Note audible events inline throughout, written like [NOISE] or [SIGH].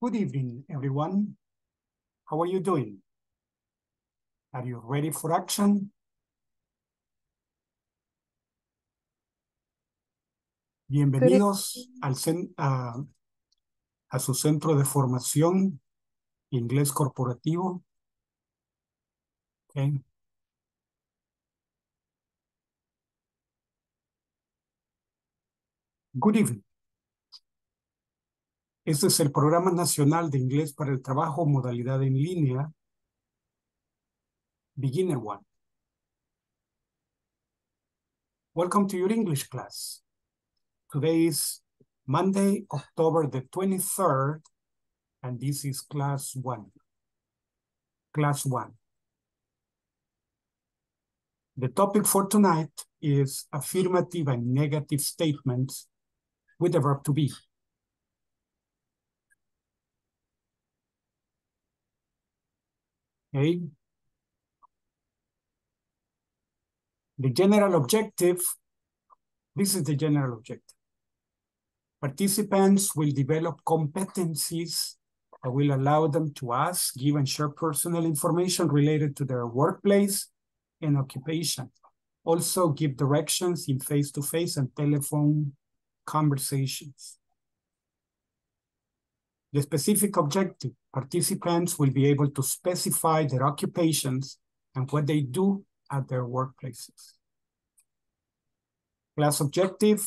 Good evening, everyone. How are you doing? Are you ready for action? Bienvenidos al a, a su centro de formación inglés corporativo. Okay. Good evening. Este es el Programa Nacional de Inglés para el Trabajo, modalidad en línea, Beginner One. Welcome to your English class. Today is Monday, October the 23rd, and this is class one. Class one. The topic for tonight is affirmative and negative statements with the verb to be. Okay. The general objective, this is the general objective. Participants will develop competencies that will allow them to ask, give, and share personal information related to their workplace and occupation. Also give directions in face-to-face -face and telephone conversations. The specific objective, participants will be able to specify their occupations and what they do at their workplaces. Class objective,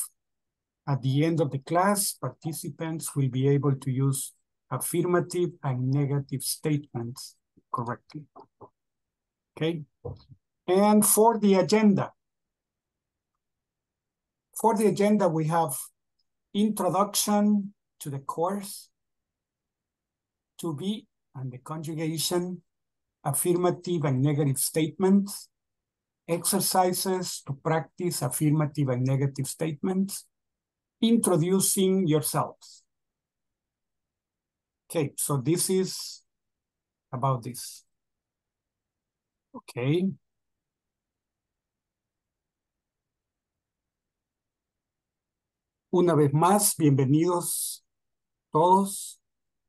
at the end of the class, participants will be able to use affirmative and negative statements correctly. Okay, and for the agenda, for the agenda, we have introduction to the course, to be and the conjugation, affirmative and negative statements, exercises to practice affirmative and negative statements, introducing yourselves. Okay, so this is about this. Okay. Una vez más, bienvenidos todos.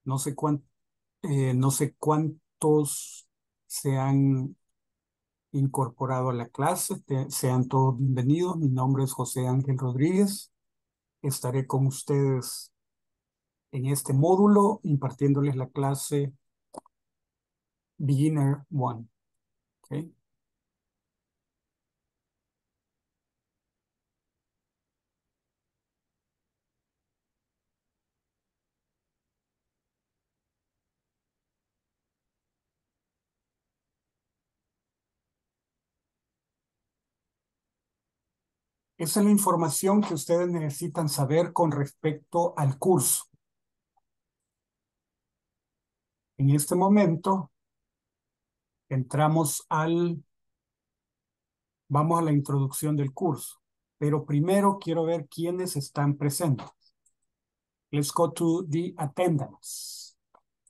No sé cuánto Eh, no sé cuántos se han incorporado a la clase. sean todos bienvenidos. Mi nombre es José Ángel Rodríguez. Estaré con ustedes en este módulo impartiéndoles la clase Beginner One. Okay. Esa es la información que ustedes necesitan saber con respecto al curso. En este momento, entramos al, vamos a la introducción del curso, pero primero quiero ver quiénes están presentes. Let's go to the attendance.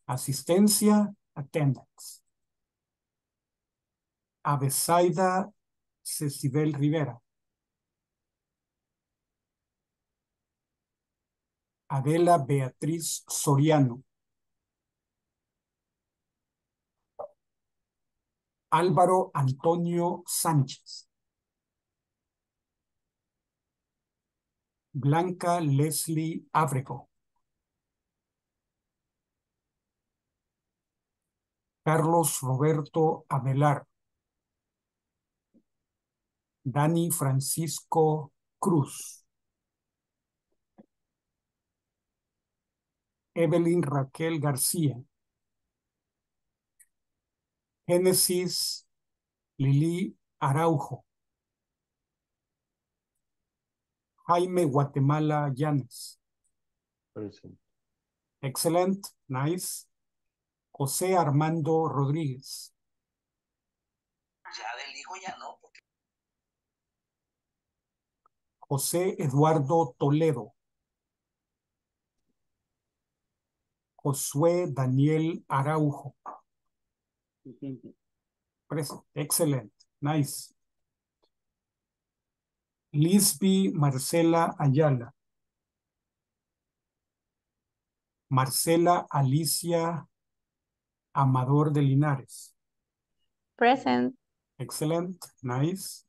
Asistencia, attendance. Abesaida Cecibel Rivera. Adela Beatriz Soriano. Álvaro Antonio Sánchez. Blanca Leslie Abrego. Carlos Roberto Amelar. Dani Francisco Cruz. Evelyn Raquel García. Génesis Lili Araujo. Jaime Guatemala Llanes. Excellent, nice. José Armando Rodríguez. Ya del hijo ya no. José Eduardo Toledo. Josué Daniel Araujo. Excelente. Nice. Lisby Marcela Ayala. Marcela Alicia Amador de Linares. Present. Excellent, nice.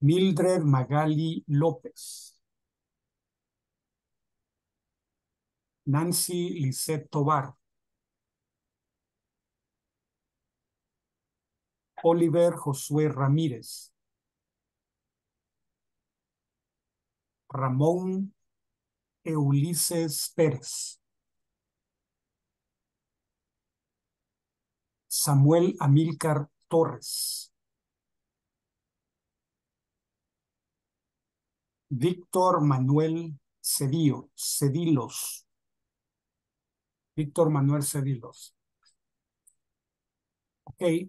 Mildred Magali López. Nancy Lisette Tobar. Oliver Josué Ramírez. Ramón Eulises Pérez. Samuel Amílcar Torres. Víctor Manuel Cedillo, Cedilos. Víctor Manuel Cedilos. Okay.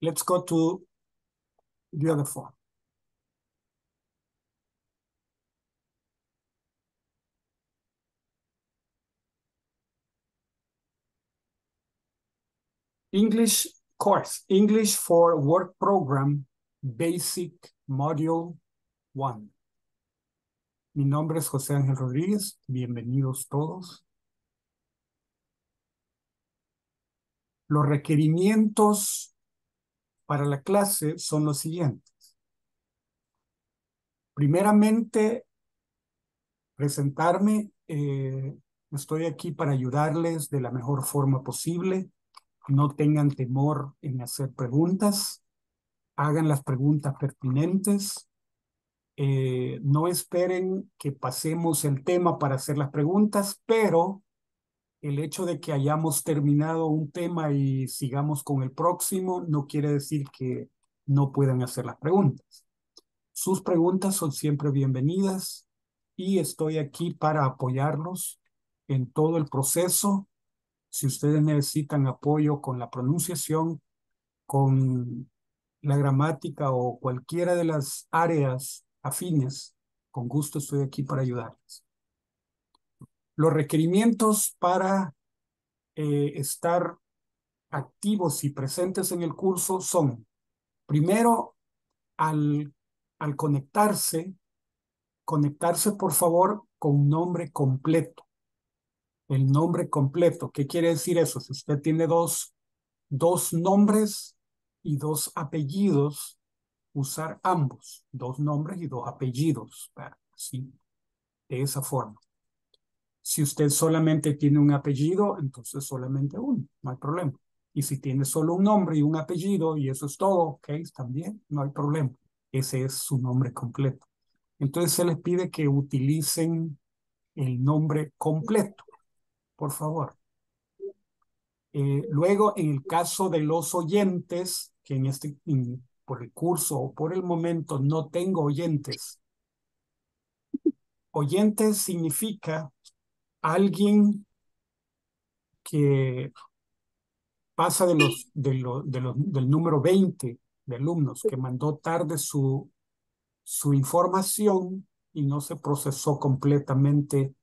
Let's go to the other form. English course, English for Work Program, Basic Module 1. Mi nombre es José Ángel Rodríguez, bienvenidos todos. Los requerimientos para la clase son los siguientes. Primeramente, presentarme. Eh, estoy aquí para ayudarles de la mejor forma posible no tengan temor en hacer preguntas, hagan las preguntas pertinentes, eh, no esperen que pasemos el tema para hacer las preguntas, pero el hecho de que hayamos terminado un tema y sigamos con el próximo no quiere decir que no puedan hacer las preguntas. Sus preguntas son siempre bienvenidas y estoy aquí para apoyarlos en todo el proceso si ustedes necesitan apoyo con la pronunciación, con la gramática o cualquiera de las áreas afines, con gusto estoy aquí para ayudarles. Los requerimientos para eh, estar activos y presentes en el curso son, primero, al, al conectarse, conectarse por favor con nombre completo el nombre completo. ¿Qué quiere decir eso? Si usted tiene dos, dos nombres y dos apellidos, usar ambos, dos nombres y dos apellidos, ¿sí? de esa forma. Si usted solamente tiene un apellido, entonces solamente uno, no hay problema. Y si tiene solo un nombre y un apellido y eso es todo, ok, también, no hay problema. Ese es su nombre completo. Entonces se les pide que utilicen el nombre completo por favor. Eh, luego, en el caso de los oyentes, que en este, por el curso o por el momento no tengo oyentes, oyentes significa alguien que pasa de los, de de los, del número 20 de alumnos que mandó tarde su, su información y no se procesó completamente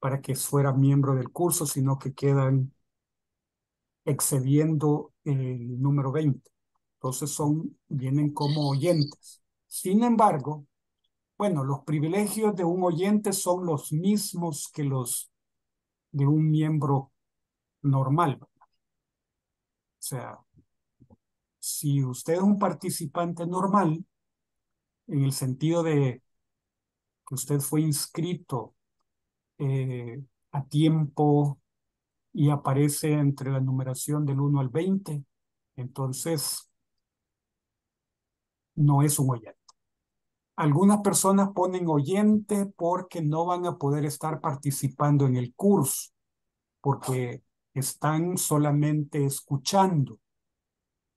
para que fuera miembro del curso, sino que quedan excediendo el número 20. Entonces son, vienen como oyentes. Sin embargo, bueno, los privilegios de un oyente son los mismos que los de un miembro normal. O sea, si usted es un participante normal, en el sentido de que usted fue inscrito eh, a tiempo y aparece entre la numeración del 1 al 20, entonces no es un oyente. Algunas personas ponen oyente porque no van a poder estar participando en el curso, porque están solamente escuchando.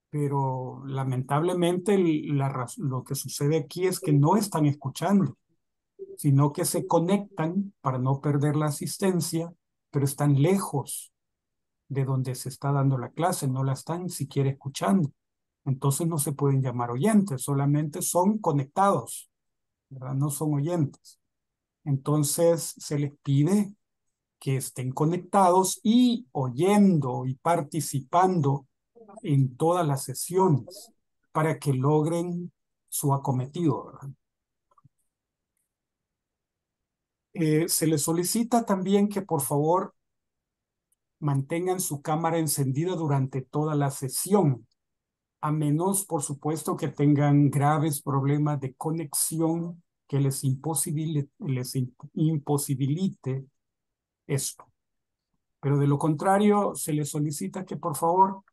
Pero lamentablemente lo que sucede aquí es que no están escuchando sino que se conectan para no perder la asistencia, pero están lejos de donde se está dando la clase, no la están siquiera escuchando. Entonces no se pueden llamar oyentes, solamente son conectados, ¿verdad? no son oyentes. Entonces se les pide que estén conectados y oyendo y participando en todas las sesiones para que logren su acometido. Eh, se les solicita también que por favor mantengan su cámara encendida durante toda la sesión, a menos, por supuesto, que tengan graves problemas de conexión que les imposibilite, les imposibilite esto. Pero de lo contrario, se les solicita que por favor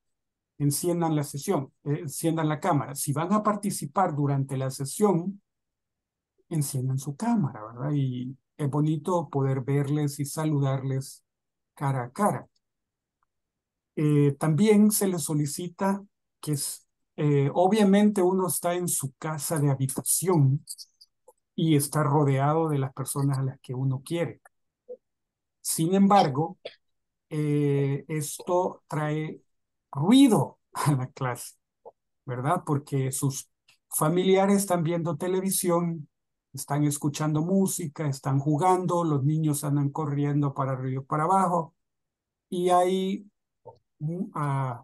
enciendan la sesión, eh, enciendan la cámara. Si van a participar durante la sesión, enciendan su cámara, ¿verdad? Y es bonito poder verles y saludarles cara a cara. Eh, también se les solicita que eh, obviamente uno está en su casa de habitación y está rodeado de las personas a las que uno quiere. Sin embargo, eh, esto trae ruido a la clase, ¿verdad? Porque sus familiares están viendo televisión, están escuchando música, están jugando, los niños andan corriendo para arriba y para abajo, y hay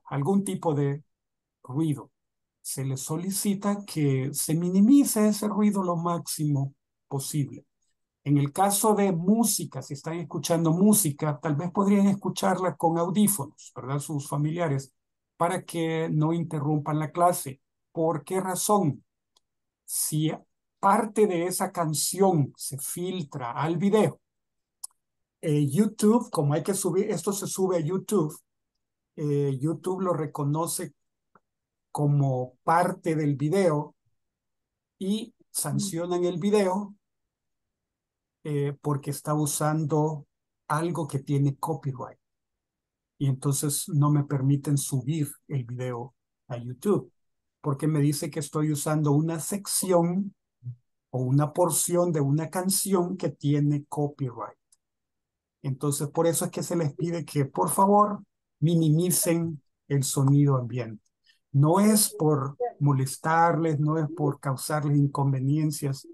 algún tipo de ruido. Se les solicita que se minimice ese ruido lo máximo posible. En el caso de música, si están escuchando música, tal vez podrían escucharla con audífonos, ¿verdad? Sus familiares, para que no interrumpan la clase. ¿Por qué razón? Si parte de esa canción se filtra al video, eh, YouTube, como hay que subir, esto se sube a YouTube, eh, YouTube lo reconoce como parte del video y sancionan el video eh, porque está usando algo que tiene copyright. Y entonces no me permiten subir el video a YouTube porque me dice que estoy usando una sección o una porción de una canción que tiene copyright. Entonces, por eso es que se les pide que, por favor, minimicen el sonido ambiente. No es por molestarles, no es por causarles inconveniencias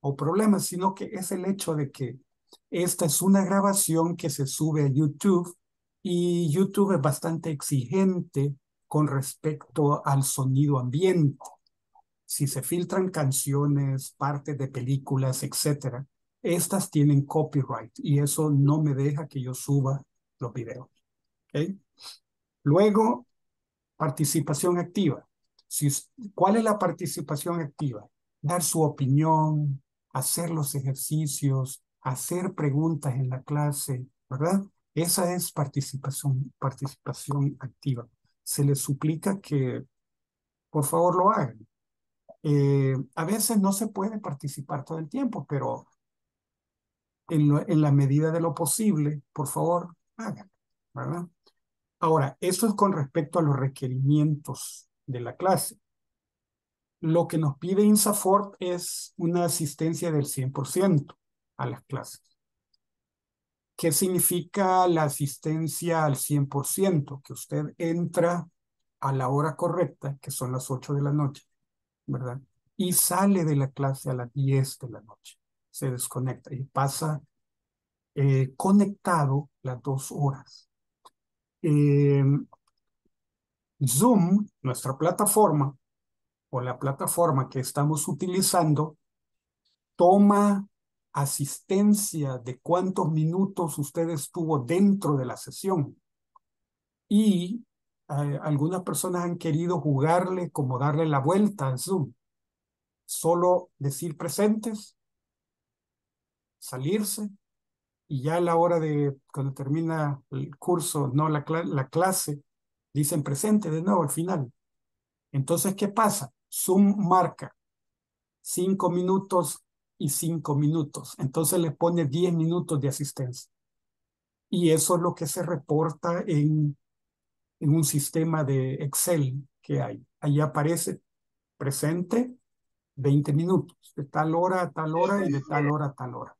o problemas, sino que es el hecho de que esta es una grabación que se sube a YouTube y YouTube es bastante exigente con respecto al sonido ambiente. Si se filtran canciones, partes de películas, etcétera, estas tienen copyright y eso no me deja que yo suba los videos. Luego, participación activa. ¿Cuál es la participación activa? Dar su opinión, hacer los ejercicios, hacer preguntas en la clase, ¿verdad? Esa es participación, participación activa. Se les suplica que por favor lo hagan. Eh, a veces no se puede participar todo el tiempo, pero en, en la medida de lo posible, por favor, hagan, ¿verdad? Ahora, eso es con respecto a los requerimientos de la clase. Lo que nos pide INSAFORT es una asistencia del 100% a las clases. ¿Qué significa la asistencia al 100%? Que usted entra a la hora correcta, que son las 8 de la noche, ¿verdad? Y sale de la clase a las 10 de la noche. Se desconecta y pasa eh, conectado las dos horas. Eh, Zoom, nuestra plataforma, o la plataforma que estamos utilizando, toma asistencia de cuántos minutos usted estuvo dentro de la sesión. Y eh, algunas personas han querido jugarle como darle la vuelta al Zoom. Solo decir presentes, salirse y ya a la hora de, cuando termina el curso, no la, la clase, dicen presente de nuevo al final. Entonces, ¿qué pasa? Zoom marca cinco minutos y cinco minutos. Entonces le pone diez minutos de asistencia. Y eso es lo que se reporta en, en un sistema de Excel que hay. Ahí aparece presente 20 minutos, de tal hora a tal hora y de tal hora a tal hora.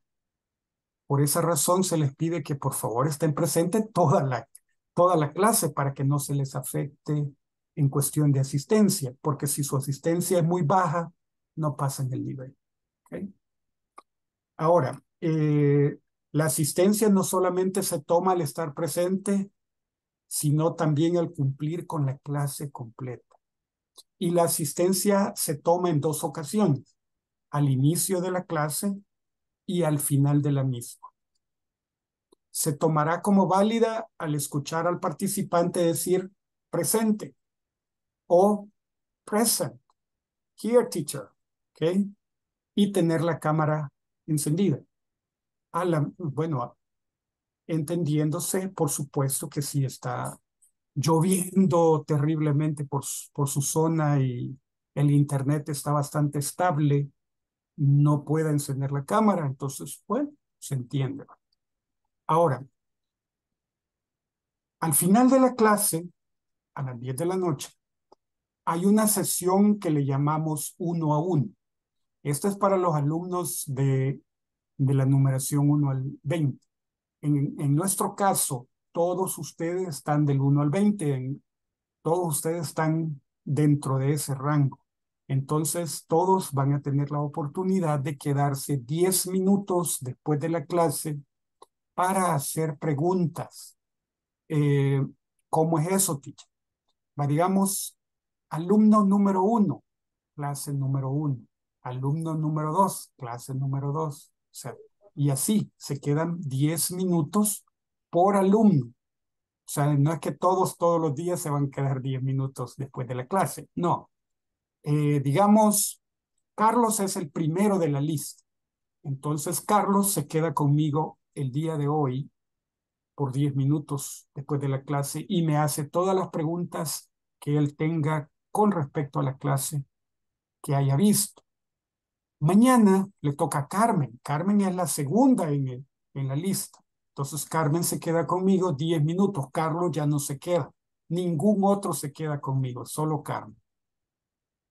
Por esa razón se les pide que por favor estén presentes toda la, toda la clase para que no se les afecte en cuestión de asistencia, porque si su asistencia es muy baja, no pasan el nivel. Ahora, eh, la asistencia no solamente se toma al estar presente, sino también al cumplir con la clase completa. Y la asistencia se toma en dos ocasiones, al inicio de la clase y al final de la misma. Se tomará como válida al escuchar al participante decir presente o present, here teacher, ¿ok? Y tener la cámara encendida. Bueno, entendiéndose, por supuesto, que si está lloviendo terriblemente por, por su zona y el internet está bastante estable, no pueda encender la cámara, entonces, bueno, se entiende. Ahora, al final de la clase, a las 10 de la noche, hay una sesión que le llamamos uno a uno. Esta es para los alumnos de, de la numeración 1 al 20. En, en, nuestro caso, todos ustedes están del 1 al 20, todos ustedes están dentro de ese rango. Entonces, todos van a tener la oportunidad de quedarse 10 minutos después de la clase para hacer preguntas. Eh, ¿Cómo es eso, teacher? Digamos, alumno número uno, clase número uno. Alumno número dos, clase número dos. Y así se quedan 10 minutos por alumno. O sea, no es que todos, todos los días se van a quedar 10 minutos después de la clase. No, eh, digamos, Carlos es el primero de la lista. Entonces, Carlos se queda conmigo el día de hoy por 10 minutos después de la clase y me hace todas las preguntas que él tenga con respecto a la clase que haya visto. Mañana le toca a Carmen. Carmen es la segunda en, en la lista. Entonces Carmen se queda conmigo 10 minutos. Carlos ya no se queda. Ningún otro se queda conmigo, solo Carmen.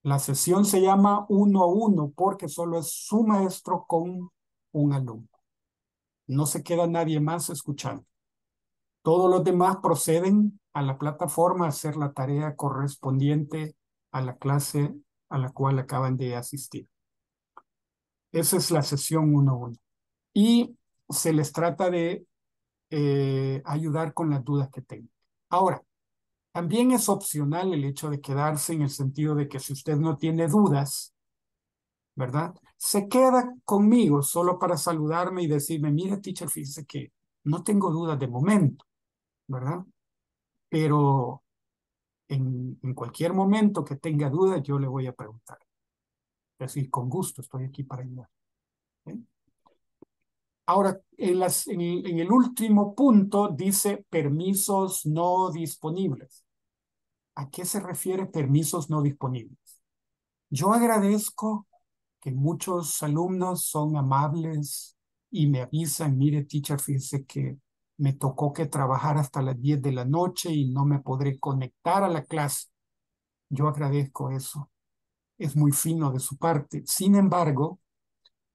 La sesión se llama uno a uno porque solo es su maestro con un alumno. No se queda nadie más escuchando. Todos los demás proceden a la plataforma a hacer la tarea correspondiente a la clase a la cual acaban de asistir. Esa es la sesión uno a uno. Y se les trata de eh, ayudar con las dudas que tengan. Ahora, también es opcional el hecho de quedarse en el sentido de que si usted no tiene dudas, ¿verdad? Se queda conmigo solo para saludarme y decirme, mira, teacher, fíjese que no tengo dudas de momento, ¿verdad? Pero en, cualquier momento que tenga dudas, yo le voy a preguntar. Es decir, con gusto estoy aquí para ayudar. Ahora, las, en, en, el último punto dice permisos no disponibles. ¿A qué se refiere permisos no disponibles? Yo agradezco que muchos alumnos son amables y me avisan, mire, teacher, fíjese que me tocó que trabajar hasta las 10 de la noche y no me podré conectar a la clase. Yo agradezco eso. Es muy fino de su parte. Sin embargo,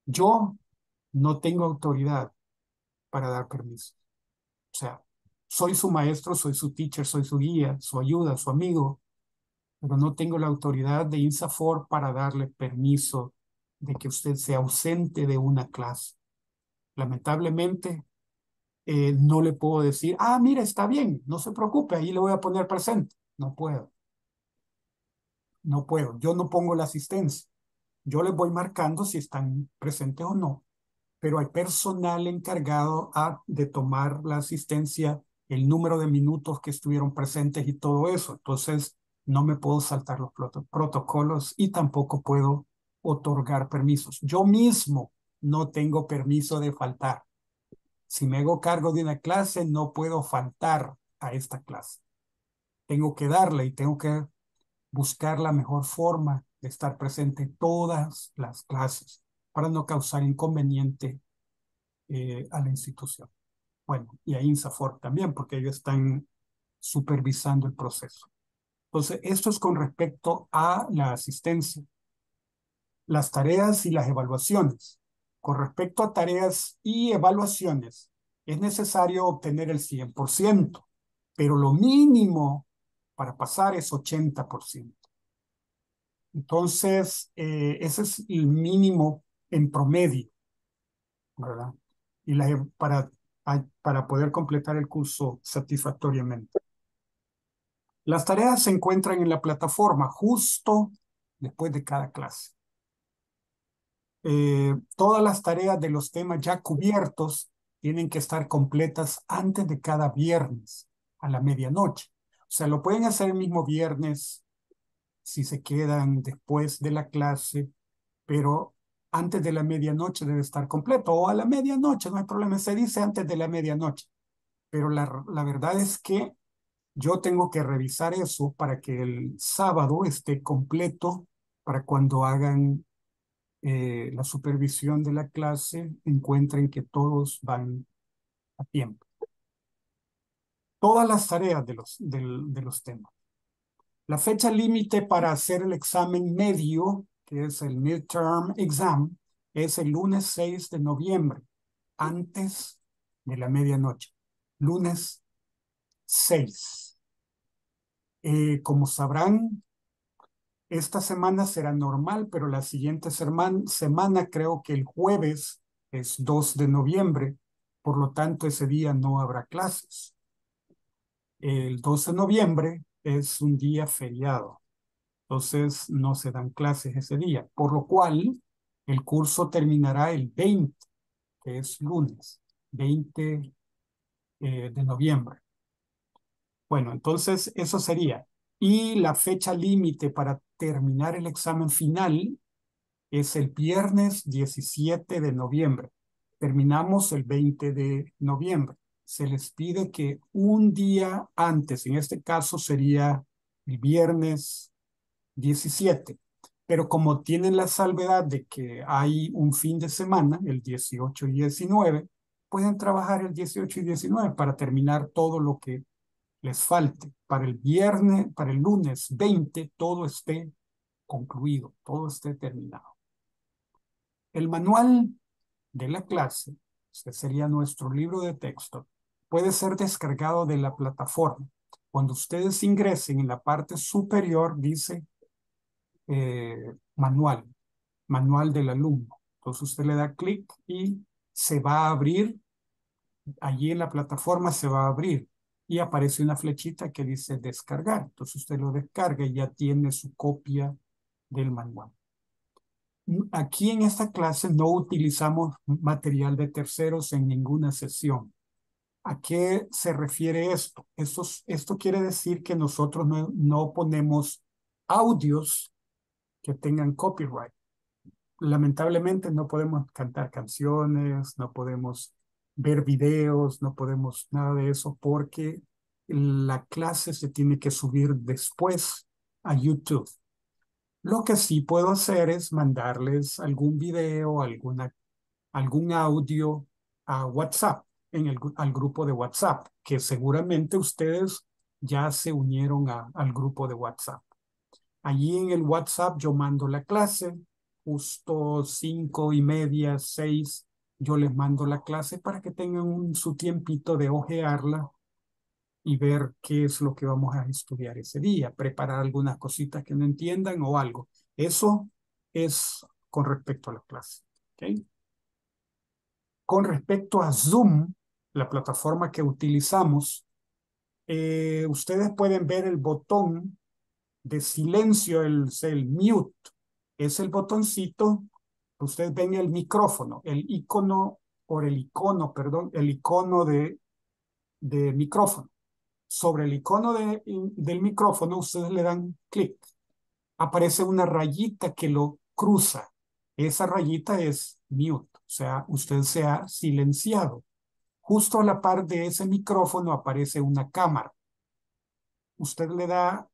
yo no tengo autoridad para dar permiso. O sea, soy su maestro, soy su teacher, soy su guía, su ayuda, su amigo, pero no tengo la autoridad de INSAFOR para darle permiso de que usted sea ausente de una clase. Lamentablemente, eh, no le puedo decir, ah, mira, está bien, no se preocupe, ahí le voy a poner presente. No puedo. No puedo. Yo no pongo la asistencia. Yo les voy marcando si están presentes o no pero hay personal encargado a, de tomar la asistencia, el número de minutos que estuvieron presentes y todo eso. Entonces, no me puedo saltar los protocolos y tampoco puedo otorgar permisos. Yo mismo no tengo permiso de faltar. Si me hago cargo de una clase, no puedo faltar a esta clase. Tengo que darle y tengo que buscar la mejor forma de estar presente en todas las clases para no causar inconveniente eh, a la institución. Bueno, y a INSAFOR también, porque ellos están supervisando el proceso. Entonces, esto es con respecto a la asistencia, las tareas y las evaluaciones. Con respecto a tareas y evaluaciones, es necesario obtener el 100%, pero lo mínimo para pasar es 80%. Entonces, eh, ese es el mínimo en promedio, ¿verdad? Y la, para, para poder completar el curso satisfactoriamente. Las tareas se encuentran en la plataforma justo después de cada clase. eh, todas las tareas de los temas ya cubiertos tienen que estar completas antes de cada viernes a la medianoche. O sea, lo pueden hacer el mismo viernes si se quedan después de la clase, pero antes de la medianoche debe estar completo o a la medianoche, no hay problema, se dice antes de la medianoche. Pero la, la verdad es que yo tengo que revisar eso para que el sábado esté completo para cuando hagan eh, la supervisión de la clase, encuentren que todos van a tiempo. Todas las tareas de los, de los temas. La fecha límite para hacer el examen medio, que es el midterm exam, es el lunes 6 de noviembre, antes de la medianoche. Lunes 6. Eh, como sabrán, esta semana será normal, pero la siguiente semana creo que el jueves es 2 de noviembre, por lo tanto ese día no habrá clases. El 12 de noviembre es un día feriado. Entonces no se dan clases ese día, por lo cual el curso terminará el 20, que es lunes, 20 eh, de noviembre. Bueno, entonces eso sería. Y la fecha límite para terminar el examen final es el viernes 17 de noviembre. Terminamos el 20 de noviembre se les pide que un día antes, en este caso sería el viernes 17, pero como tienen la salvedad de que hay un fin de semana, el 18 y 19, pueden trabajar el 18 y 19 para terminar todo lo que les falte. Para el viernes, para el lunes 20, todo esté concluido, todo esté terminado. El manual de la clase, este sería nuestro libro de texto, puede ser descargado de la plataforma. Cuando ustedes ingresen en la parte superior dice eh, manual, manual del alumno. Entonces usted le da clic y se va a abrir, allí en la plataforma se va a abrir y aparece una flechita que dice descargar. Entonces usted lo descarga y ya tiene su copia del manual. Aquí en esta clase no utilizamos material de terceros en ninguna sesión. ¿A qué se refiere esto? Esto, esto quiere decir que nosotros no, no ponemos audios que tengan copyright. Lamentablemente no podemos cantar canciones, no podemos ver videos, no podemos nada de eso porque la clase se tiene que subir después a YouTube. Lo que sí puedo hacer es mandarles algún video, alguna, algún audio a WhatsApp en el, al grupo de WhatsApp, que seguramente ustedes ya se unieron al grupo de WhatsApp. Allí en el WhatsApp yo mando la clase, justo cinco y media, seis, yo les mando la clase para que tengan un, su tiempito de ojearla y ver qué es lo que vamos a estudiar ese día, preparar algunas cositas que no entiendan o algo. Eso es con respecto a la clase. ¿okay? Con respecto a Zoom, la plataforma que utilizamos, eh, ustedes pueden ver el botón de silencio, el, el mute. Es el botoncito, ustedes ven el micrófono, el icono, por el icono, perdón, el icono de, de micrófono. Sobre el icono de, del micrófono, ustedes le dan clic. Aparece una rayita que lo cruza. Esa rayita es mute, o sea, usted se ha silenciado. Justo a la par de ese micrófono aparece una cámara. Usted le da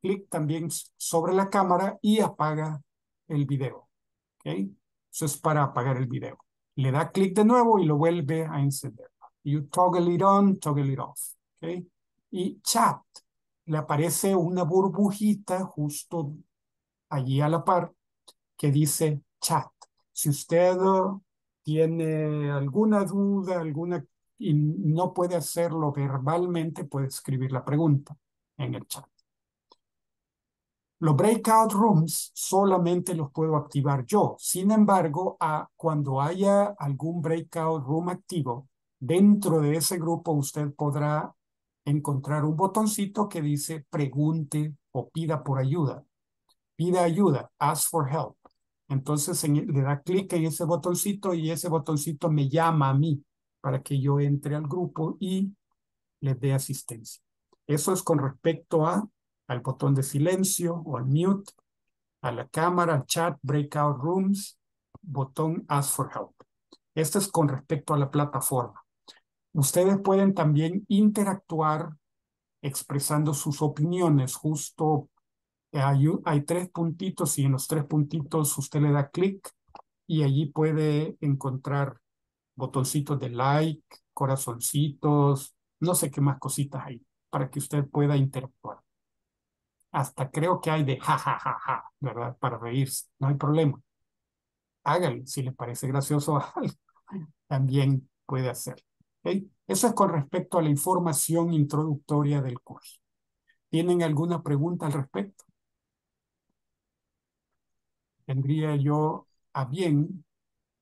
clic también sobre la cámara y apaga el video. ¿okay? Eso es para apagar el video. Le da clic de nuevo y lo vuelve a encender. You toggle it on, toggle it off. ¿okay? Y chat. Le aparece una burbujita justo allí a la par que dice chat. Si usted tiene alguna duda, alguna y no puede hacerlo verbalmente, puede escribir la pregunta en el chat. Los breakout rooms solamente los puedo activar yo. Sin embargo, a, cuando haya algún breakout room activo, dentro de ese grupo usted podrá encontrar un botoncito que dice pregunte o pida por ayuda. Pida ayuda, ask for help. Entonces en- le da clic en ese botoncito y ese botoncito me llama a mí para que yo entre al grupo y les dé asistencia. Eso es con respecto a, al botón de silencio o al mute, a la cámara, al chat, breakout rooms, botón ask for help. Esto es con respecto a la plataforma. Ustedes pueden también interactuar expresando sus opiniones. Justo hay, hay tres puntitos y en los tres puntitos usted le da clic y allí puede encontrar botoncitos de like, corazoncitos, no sé qué más cositas hay para que usted pueda interactuar. Hasta creo que hay de ja, ja, ja, ja, ¿verdad? Para reírse, no hay problema. Hágalo, si le parece gracioso [LAUGHS] algo, también puede hacerlo. Eso es con respecto a la información introductoria del curso. ¿Tienen alguna pregunta al respecto? Tendría yo a bien,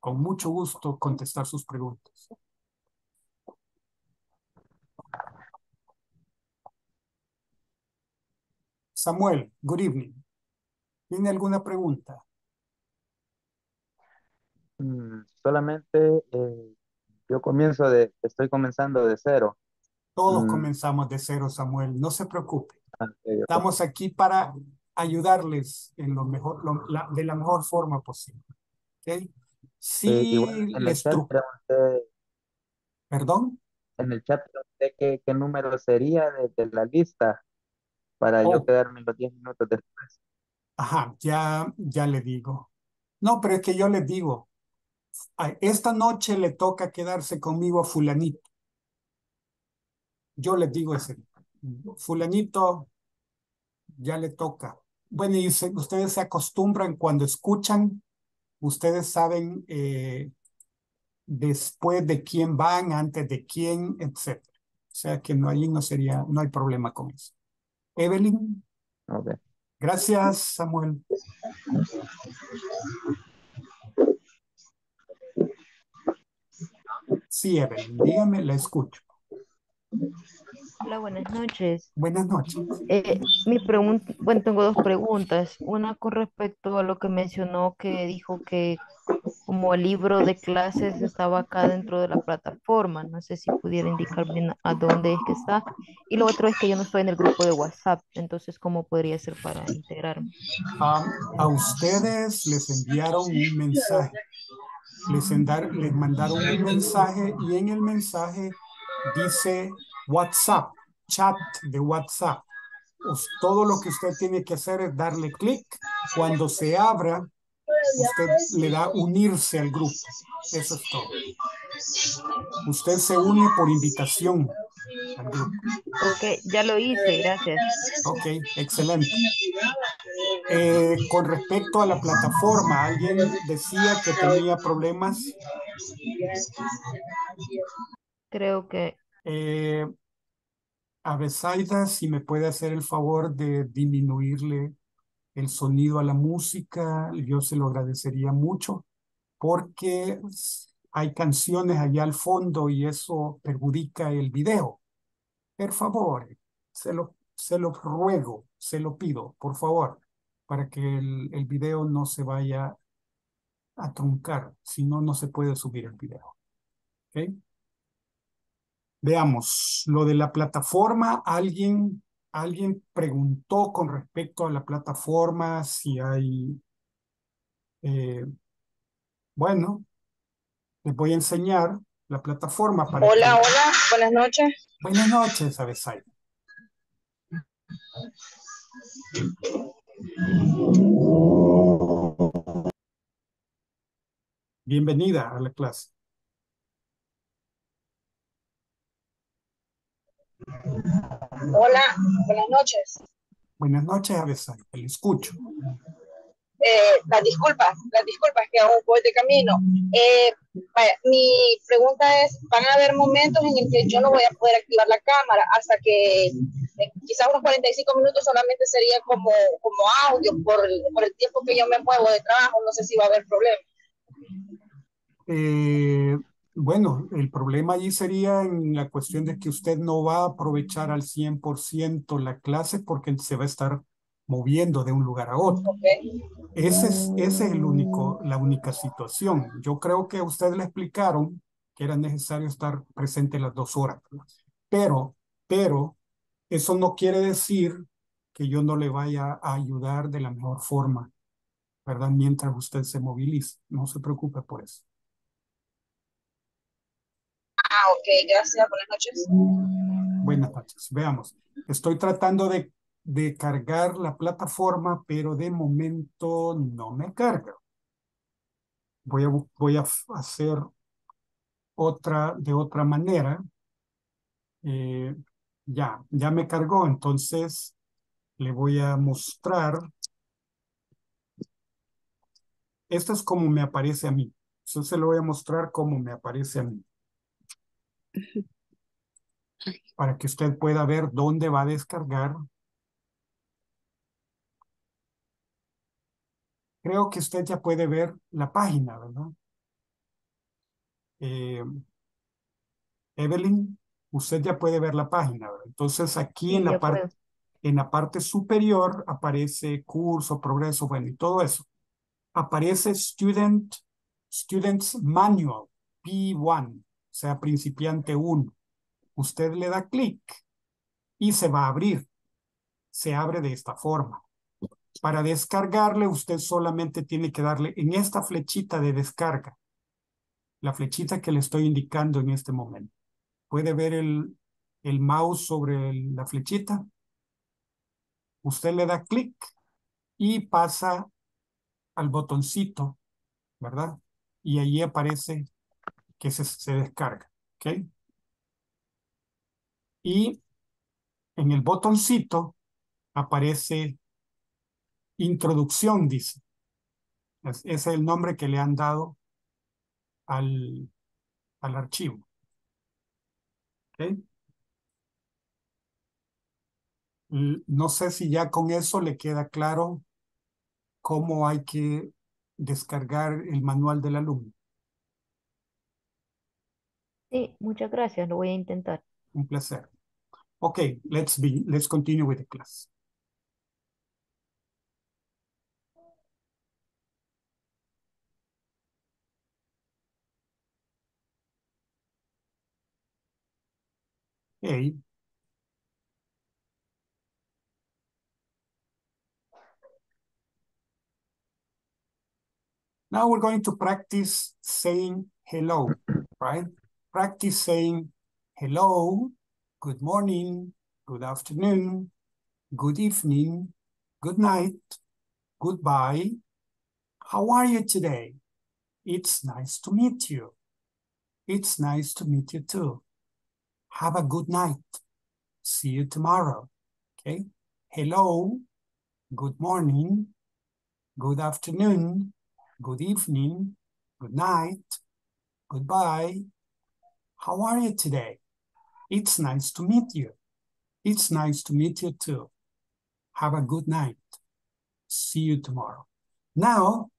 con mucho gusto, contestar sus preguntas. Samuel, good evening. ¿Tiene alguna pregunta? Mm, solamente eh, yo comienzo de, estoy comenzando de cero. Todos Mm. comenzamos de cero, Samuel. No se preocupe. Ah. Estamos aquí para ayudarles en lo mejor, lo- la- de la mejor forma posible. ¿ok? Eh, Sí, el les pregunté, ¿Perdón? en el chat pregunté qué, qué número sería de, de la lista para yo Oh. quedarme los 10 minutos después. Ajá, ya, ya le digo. No, pero es que yo les digo, esta noche le toca quedarse conmigo a fulanito. Yo les digo ese, fulanito, ya le toca. Bueno, y se- ustedes se acostumbran cuando escuchan, ustedes saben eh, después de quién van, antes de quién, etc. O sea que no, ahí no sería, no hay problema con eso. Evelyn, gracias, Samuel. Sí, Evelyn, dígame, la escucho. Hola, buenas noches. Buenas noches. Eh, mi pregunta, bueno, tengo dos preguntas. Una con respecto a lo que mencionó que dijo que como el libro de clases estaba acá dentro de la plataforma. No sé si pudiera indicarme a dónde es que está. Y lo otro es que yo no estoy en el grupo de WhatsApp. Entonces, ¿cómo podría ser para integrarme? A, a ustedes les enviaron un mensaje. Les, endar- les mandaron un mensaje y en el mensaje dice WhatsApp, chat de WhatsApp. Pues todo lo que usted tiene que hacer es darle clic. Cuando se abra, usted le da unirse al grupo. Eso es todo. Usted se une por invitación al grupo. Ok, ya lo hice, gracias. Ok, excelente. Eh, con respecto a la plataforma, alguien decía que tenía problemas. Creo que Eh, a Besaida, si me puede hacer el favor de disminuirle el sonido a la música, yo se lo agradecería mucho, porque hay canciones allá al fondo y eso perjudica el video. Por favor, se lo, se lo ruego, se lo pido, por favor, para que el, el video no se vaya a truncar, si no, no se puede subir el video. Veamos, lo de la plataforma, alguien, alguien preguntó con respecto a la plataforma si hay, eh, bueno, les voy a enseñar la plataforma para Hola, que- hola, buenas noches. Buenas noches, Abesaida. Bienvenida a la clase. Hola, buenas noches. Buenas noches, Abesaida. Le escucho. Eh, las disculpas, las disculpas que aún voy de camino. Eh, vaya, mi pregunta es, ¿van a haber momentos en el que yo no voy a poder activar la cámara hasta que eh, quizás unos 45 minutos solamente sería como, como audio por, por el tiempo que yo me muevo de trabajo? No sé si va a haber problema. Bueno, el problema allí sería en la cuestión de que usted no va a aprovechar al 100% la clase porque se va a estar moviendo de un lugar a otro. Ok. Ese es, el único, la única situación. Yo creo que a usted le explicaron que era necesario estar presente las dos horas. Pero, pero, eso no quiere decir que yo no le vaya a ayudar de la mejor forma, ¿verdad? Mientras usted se moviliza. No se preocupe por eso. Ah, ok, gracias, buenas noches. Buenas noches. Veamos. Estoy tratando de, de cargar la plataforma, pero de momento no me carga. Voy a, voy a hacer otra de otra manera. Eh, ya, ya me cargó, entonces le voy a mostrar. Esto es como me aparece a mí. Entonces le voy a mostrar cómo me aparece a mí. Para que usted pueda ver dónde va a descargar. Creo que usted ya puede ver la página, ¿verdad? Eh, Evelyn, usted ya puede ver la página, ¿verdad? Entonces aquí Sí, en la parte en la parte superior aparece curso, progreso, bueno, y todo eso. Aparece Student, Students Manual, P1, o sea, principiante 1. Usted le da clic y se va a abrir. Se abre de esta forma. Para descargarle, usted solamente tiene que darle en esta flechita de descarga. La flechita que le estoy indicando en este momento. ¿Puede ver el, el mouse sobre la flechita? Usted le da clic y pasa al botoncito, ¿verdad? Y ahí aparece que se, descarga, ¿ok? Y en el botoncito aparece introducción, dice. Es- Ese es el nombre que le han dado al, al archivo. ¿ok? L- No sé si ya con eso le queda claro cómo hay que descargar el manual del alumno. Sí, muchas gracias, lo voy a intentar. Un placer. Okay, let's be, let's continue with the class. Okay. Now we're going to practice saying hello, right? Practice saying hello, good morning, good afternoon, good evening, good night, goodbye. How are you today? It's nice to meet you. It's nice to meet you too. Have a good night. See you tomorrow. Okay. Hello, good morning, good afternoon, good evening, good night, goodbye. How are you today? It's nice to meet you. It's nice to meet you too. Have a good night. See you tomorrow. Now,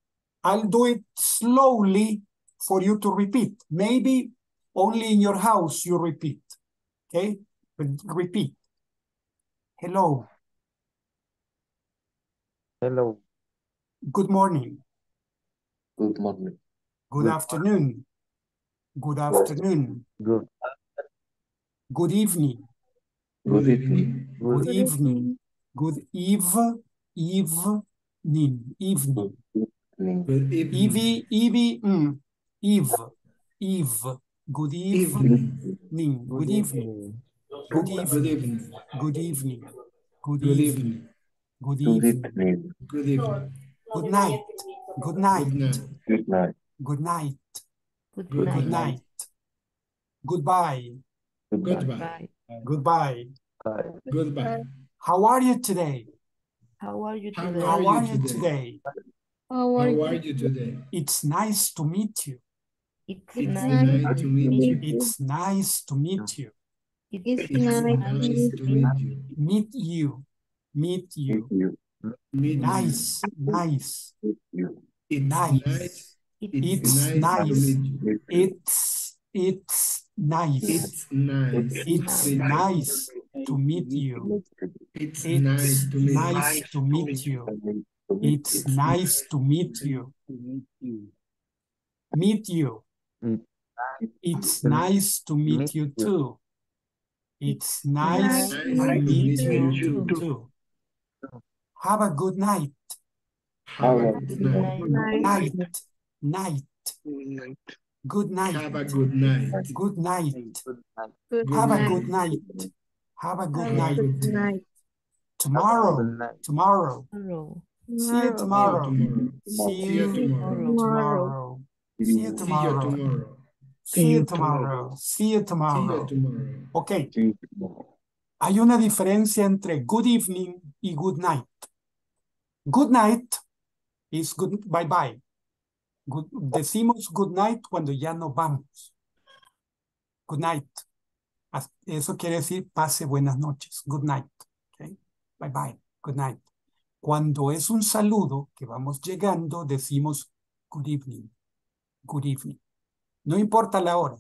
I'll do it slowly for you to repeat. Maybe only in your house you repeat. Okay? Repeat. Hello. Hello. Good morning. Good morning. Good Good. afternoon. Good afternoon. Good. Good evening. Good evening. Good Good. evening. Good eve, evening, evening. evening. Good evening. Evie, Evie, mm, Eve, Eve. Good evening. Evening. Good evening. Good Good evening. evening. Good evening. Good Good evening. evening. Good Good evening. evening. Good evening. Good night. Good Good night. night. Good night. Good night. Good Good night. Night. Goodbye. Good night. Goodbye. Goodbye. Goodbye. How are you today? How are you today? How are you today? today? How are you today? It's nice to meet you. It's It's nice nice to to meet you. It's nice to meet you. It's It's nice nice to meet you. Meet you. Meet Meet you. you. Meet you. Nice. Nice. Meet you. It's Nice. Nice. It's It's nice nice. meet you. Meet you. It's it's nice. It's nice. It's to meet you. nice. to meet you. It's It's nice to meet you. nice to meet you. It's nice to meet you. Meet you. Mm. It's nice to meet Meet you you. too. It's nice Nice to to meet meet you you too. Have a good night. Have a good night. Night. Night. Good night. Have a good night. Good night. Good night. Good Have a good night. Have a good night. good night. Tomorrow. Tomorrow. Tomorrow. See you Tomorrow. tomorrow. Tomorrow. See See you you tomorrow. tomorrow. See you See you tomorrow. tomorrow. See you tomorrow. See you See you tomorrow. tomorrow. Ok. Hay una diferencia entre good evening y good night. Good night is good bye bye. Decimos good night cuando ya nos vamos. Good night. Eso quiere decir pase buenas noches. Good night. ok. Bye bye. Good night. Cuando es un saludo que vamos llegando, decimos good evening. Good evening. No importa la hora.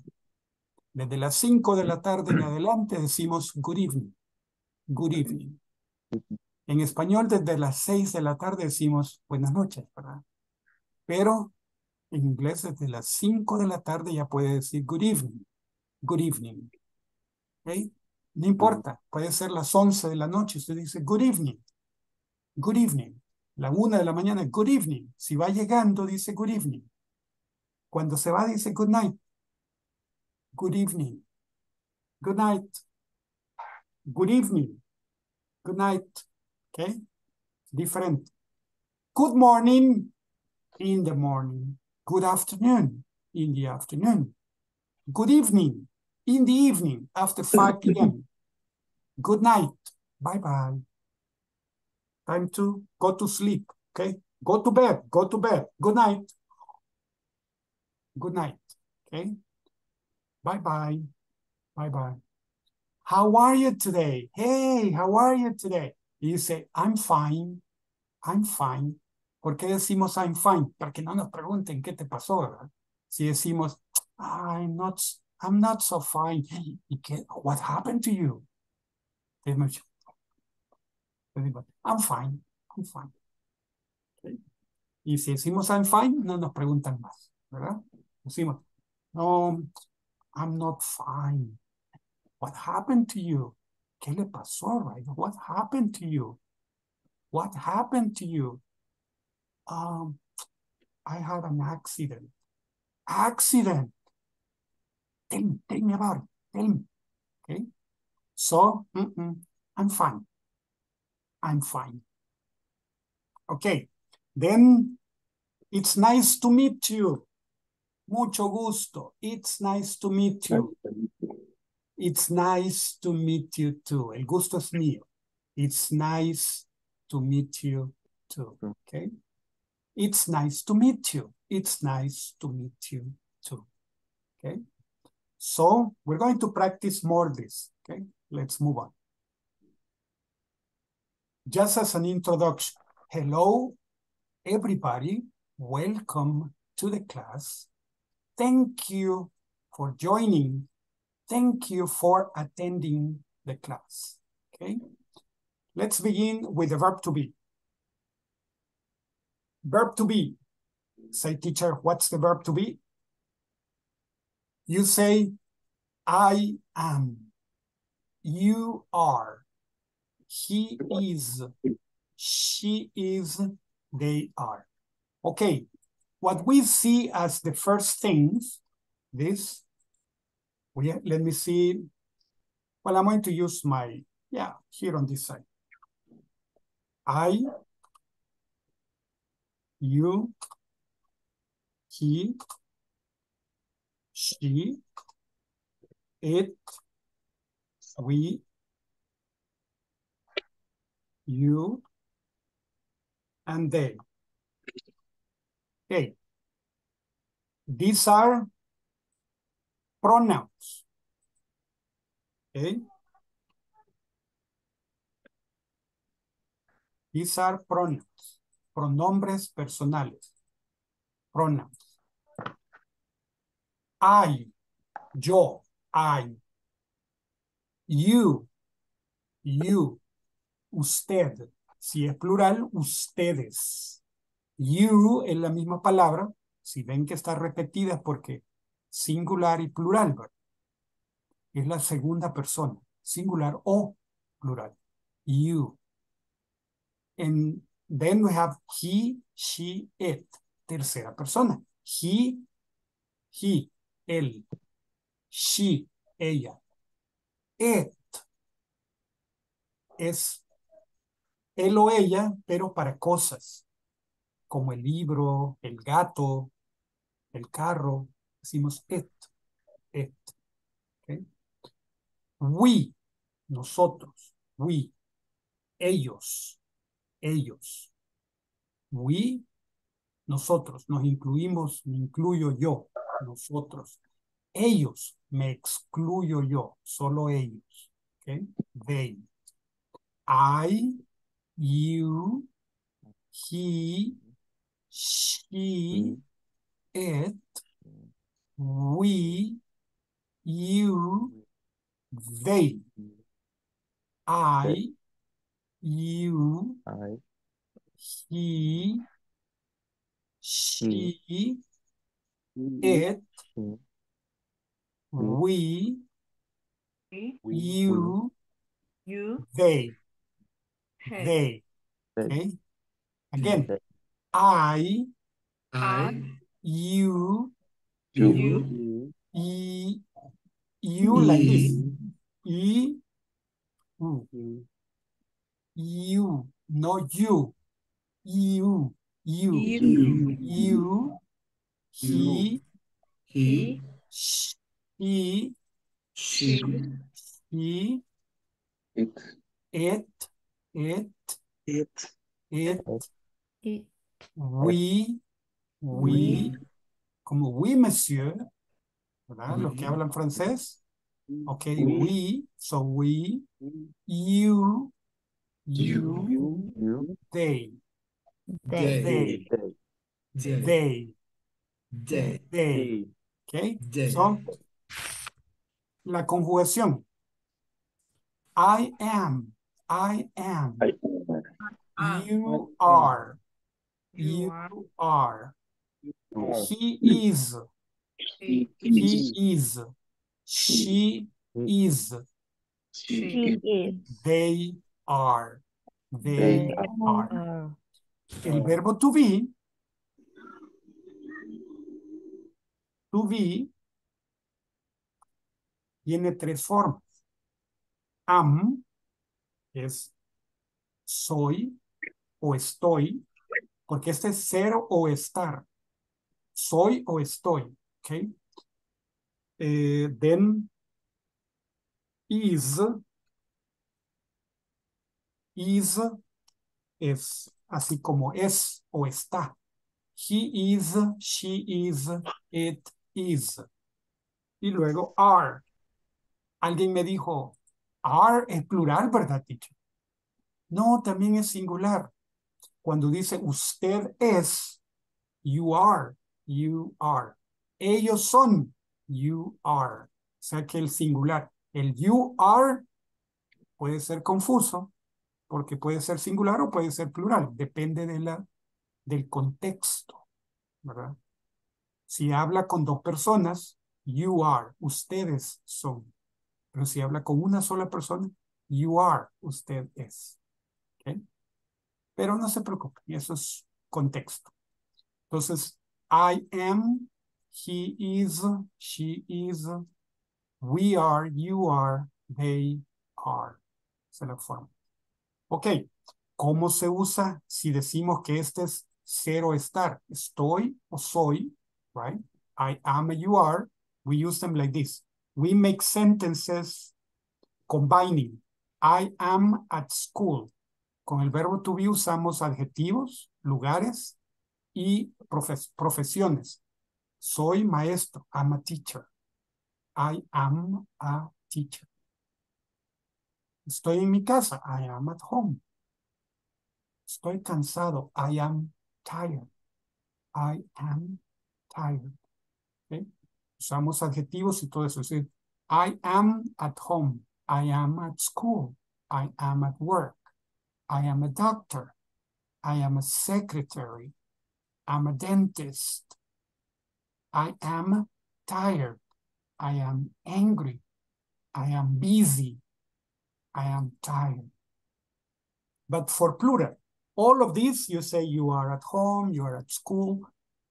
Desde las 5 de la tarde en adelante decimos good evening. Good evening. En español, desde las 6 de la tarde decimos buenas noches, ¿verdad? Pero en inglés, desde las 5 de la tarde ya puede decir good evening. Good evening. ¿Ok? No importa, puede ser las 11 de la noche, usted dice good evening. Good evening. La 1 de la mañana, good evening. Si va llegando, dice good evening. Cuando se va, dice good night. Good evening. Good night. Good evening. Good night. Okay? Different. Good morning in the morning. Good afternoon in the afternoon. Good evening in the evening after 5 [LAUGHS] p.m. Good night. Bye bye. Time to go to sleep. Okay? Go to bed. Go to bed. Good night. Good night. Okay? Bye bye. Bye bye. How are you today? Hey, how are you today? You say, I'm fine. I'm fine. ¿Por qué decimos I'm fine? Para que no nos pregunten qué te pasó, ¿verdad? Si decimos, I'm not, I'm not so fine. ¿Y qué? What happened to you? I'm fine. I'm fine. Y si decimos I'm fine, no nos preguntan más, ¿verdad? Decimos, no, I'm not fine. What happened to you? ¿Qué le pasó, right? What happened to you? What happened to you? Um, I had an accident. Accident. Tell me, tell me about it. Tell me. Okay. So, I'm fine. I'm fine. Okay. Then it's nice to meet you. Mucho gusto. It's nice to meet you. It's nice to meet you too. El gusto es mío. It's nice to meet you too. Okay. It's nice to meet you. It's nice to meet you too. Okay. So we're going to practice more this. Okay. Let's move on. Just as an introduction. Hello, everybody. Welcome to the class. Thank you for joining Thank you for attending the class. Okay, let's begin with the verb to be. Verb to be. Say, teacher, what's the verb to be? You say, I am. You are. He is. She is. They are. Okay, what we see as the first things, this we, let me see. Well, I'm going to use my, yeah, here on this side. I, you, he, she, it, we, you, and they. Okay. These are pronouns. Okay. These are pronouns. Pronombres personales. Pronouns. I, yo, I. You, You. Usted. Si es plural, ustedes. You es la misma palabra. Si ven que está repetida es porque singular y plural. ¿verdad? Es la segunda persona. Singular o plural. You. And then we have he, she, it. Tercera persona. He, he, él. She, ella. It es él o ella, pero para cosas, como el libro, el gato, el carro. Decimos it, it. ¿ok? We, nosotros, we, ellos, ellos. We, nosotros, nos incluimos, me incluyo yo, nosotros. Ellos, me excluyo yo, solo ellos. ¿ok? They. I, you, he, she, it, we, you, they. I, you, I, he, she, he, it, she, we, you, You, they, they. they, Okay? Again, they, I, I, you, You. you, e, you like this. he, E, u. You, no you. You, you, you, you, he, he, she, she, he, It. it, it, It. it, Y we, we, como we, monsieur, ¿verdad? Los que hablan francés. Mm. Okay, we, so we, mm. you, you, you, they, they, they, they, they, they, they, okay? they. So, la conjugación. I am, I am, I. Ah, you are, you you are, are, he is, he, he is, she is, she, She is. they are, they They are. are, El verbo to be, to be, tiene tres formas. Am, es soy o estoy, porque este es ser o estar. Soy o estoy, ¿ok? Eh, then, is, is es así como es o está. He is, she is, it is. Y luego are. Alguien me dijo, are es plural, ¿verdad, teacher? No, también es singular. Cuando dice usted es, you are, you are. Ellos son, you are. O sea que el singular, el you are puede ser confuso porque puede ser singular o puede ser plural, depende de la, del contexto, ¿verdad? Si habla con dos personas, you are, ustedes son. Pero si habla con una sola persona, you are, usted es. ¿ok? Pero no se preocupe, eso es contexto. Entonces, I am, he is, she is, we are, you are, they are. Esa es la forma. Ok, ¿cómo se usa si decimos que este es ser o estar? Estoy o soy, right? I am, you are. We use them like this. We make sentences combining. I am at school. Con el verbo to be usamos adjetivos, lugares y profes- profesiones. Soy maestro. I'm a teacher. I am a teacher. Estoy en mi casa. I am at home. Estoy cansado. I am tired. I am tired. Usamos adjetivos y todo eso. Es decir, I am at home. I am at school. I am at work. I am a doctor. I am a secretary. I'm a dentist. I am tired. I am angry. I am busy. I am tired. But for plural, all of these, you say you are at home, you are at school,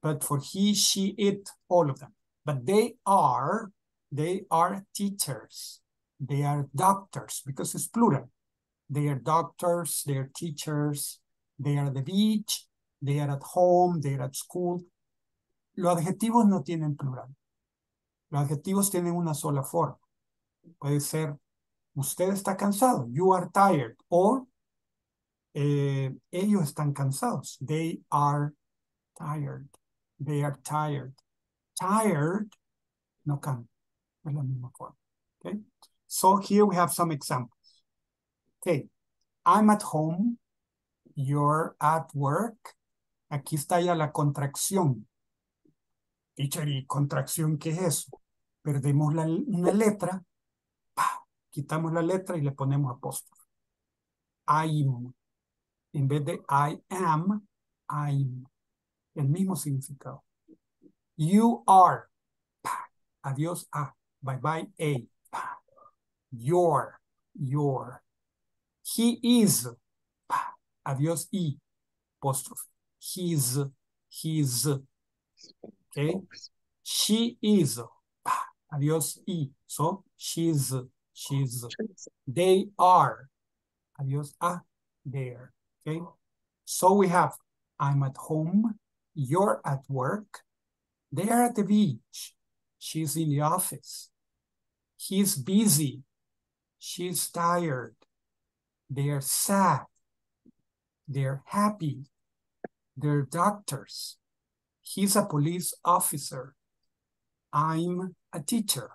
but for he, she, it, all of them. But they are, they are teachers. They are doctors because it's plural. They are doctors, they are teachers, they are at the beach, they are at home, they are at school. Los adjetivos no tienen plural. Los adjetivos tienen una sola forma. Puede ser, usted está cansado, you are tired, or eh, ellos están cansados, they are tired, they are tired. Tired, no cambia, es la misma forma. Okay, so here we have some examples. Okay, I'm at home, you're at work. Aquí está ya la contracción. Teacher, ¿y contracción qué es eso? Perdemos la, una letra. Quitamos la letra y le ponemos apóstrofe. I'm. En vez de I am, I'm. El mismo significado. You are. Adiós A. Bye bye A. Your. Your. He is. Adiós I. Apóstrofe. His. His. Okay. She is. Adiós I. So, she's. She's. They are. Adiós A. Ah, there. Okay. So we have I'm at home. You're at work. They are at the beach. She's in the office. He's busy. She's tired. They're sad. They're happy. They're doctors. He's a police officer. I'm a teacher.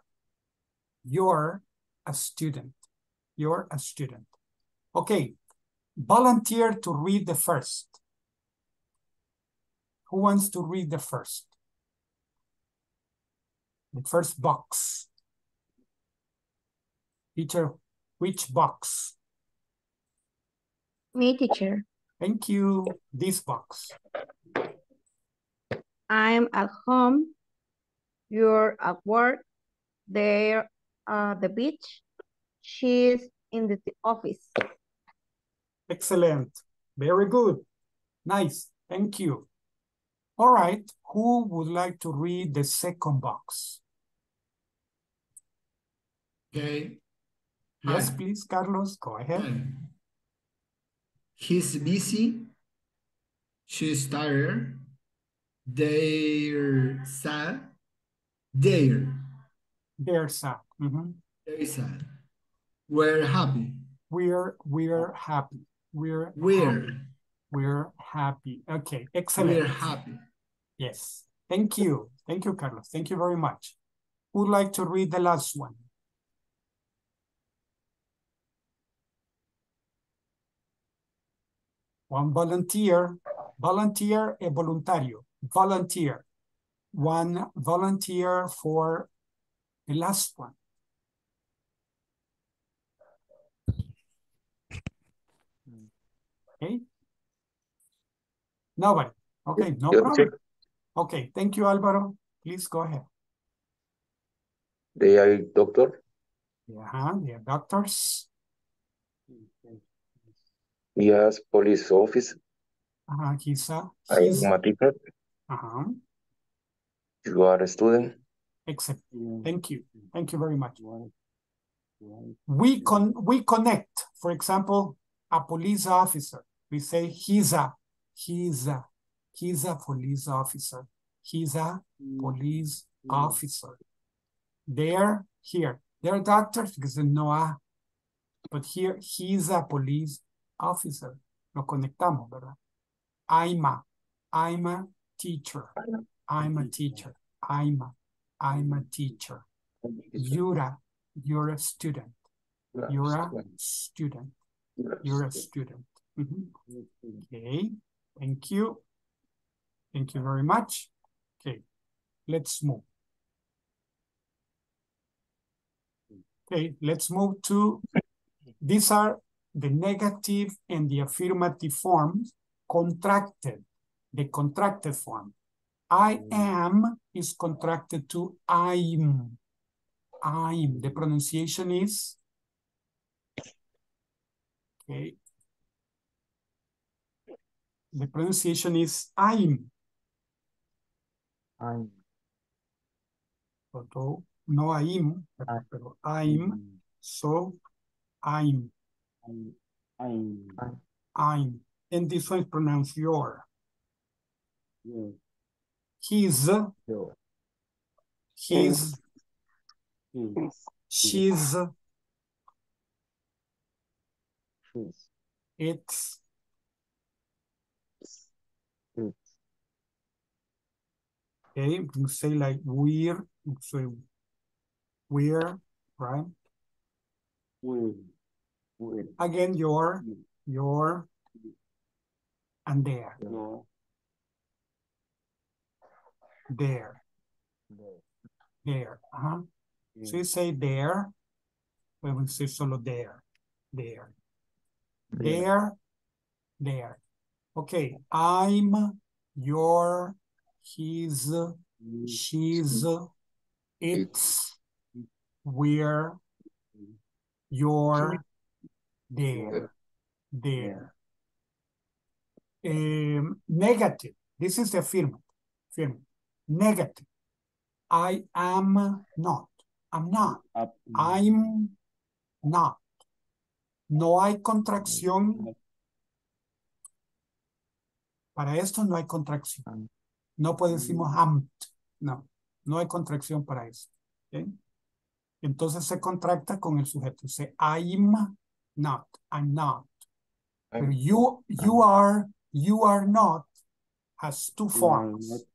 You're a student. You're a student. Okay, volunteer to read the first. Who wants to read the first? The first box. Teacher, which box? Me, teacher. Thank you. This box. I'm at home. You're at work. They're at the beach. She's in the office. Excellent. Very good. Nice. Thank you. All right. Who would like to read the second box? Okay. Yes, Hi. please, Carlos. Go ahead. Hi. He's busy. She's tired. They're sad. They're, They're sad. Mhm. they're sad. We're happy. We're we're happy. We're We're, happy. we're happy. Okay, excellent. we're happy. Yes. Thank you. Thank you, Carlos. Thank you very much. Who'd like to read the last one? One volunteer, volunteer e voluntario, volunteer. One volunteer for the last one. Okay. Nobody. Okay, no Yo, problem. Okay, thank you, Alvaro. Please go ahead. They are doctor. Yeah, they are doctors. Yes, police officer. Uh-huh, he's a, I he's, am a teacher. uh-huh, You are a student. excellent. Thank you. Thank you very much. We con we connect, for example, a police officer. We say he's a, he's a, he's a police officer. He's a police officer. They're here. They're doctors because they know a. But here, he's a police officer. Lo conectamos, ¿verdad? I'm a, I'm a teacher. I'm a teacher. I'm a, I'm a teacher. You're a, you're a student. You're a student. You're a student. Mhm. Okay, thank you. Thank you very much. Okay, let's move. Okay, let's move to, these are the negative and the affirmative forms contracted, the contracted form. I am is contracted to I'm. I'm. The pronunciation is okay. The pronunciation is I'm. I'm, Although no I'm, pero- pero I'm. So I'm. I'm, I'm. And this one is pronounced your. you, His, yo, his, he, she's, she's, it's, it's, okay? You can say like we're, so we're, right? will, will, Again, your, your, and there, your, there, there, there, uh-huh. So you say there, we will say solo there, there, there, there, there. Okay, I'm, your, his, she's, it's, we're, your, there, there. Um, negative. This is the affirmative. affirmative. Negative. I am not. I'm not. I'm not. No hay contracción. Para esto no hay contracción. No puede decimos am. No, no hay contracción para eso. Entonces se contracta con el sujeto. Dice I'm not. I'm not. Pero you, you are, you are not has two forms.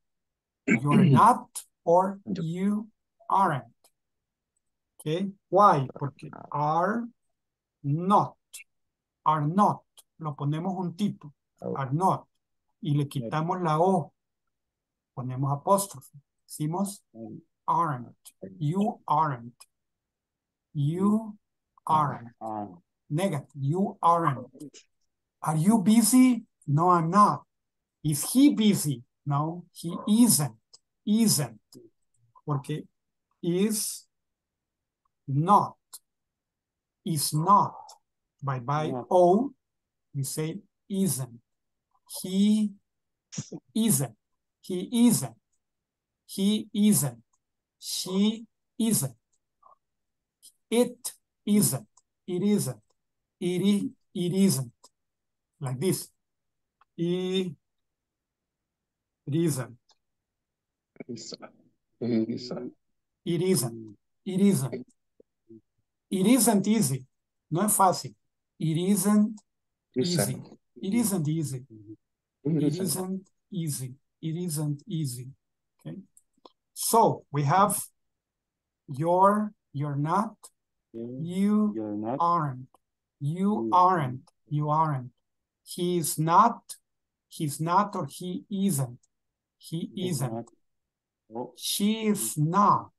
You're [CLEARS THROAT] not or you aren't. Okay, why? Porque are not, are not, lo ponemos juntito, Oh. are not, y le quitamos la O, ponemos apóstrofe, decimos aren't, you aren't, you aren't, negative, you aren't. Are you busy? No, I'm not. Is he busy? No, he isn't. Isn't. Porque is not. Is not. By by Not. O, you say isn't. He isn't. He isn't. He isn't. She isn't. It isn't. It isn't. It, i- it isn't. Like this. It, it isn't. Is- is- It isn't. It isn't. It isn't easy. No es fácil. It isn't easy. isn't. It isn't easy. It It isn't. isn't easy. It isn't easy. Okay. So we have you're, you're not, you, you you're not, aren't. You aren't. You aren't. He's not. He's not or he isn't. He isn't. not. oh, She is mm. not.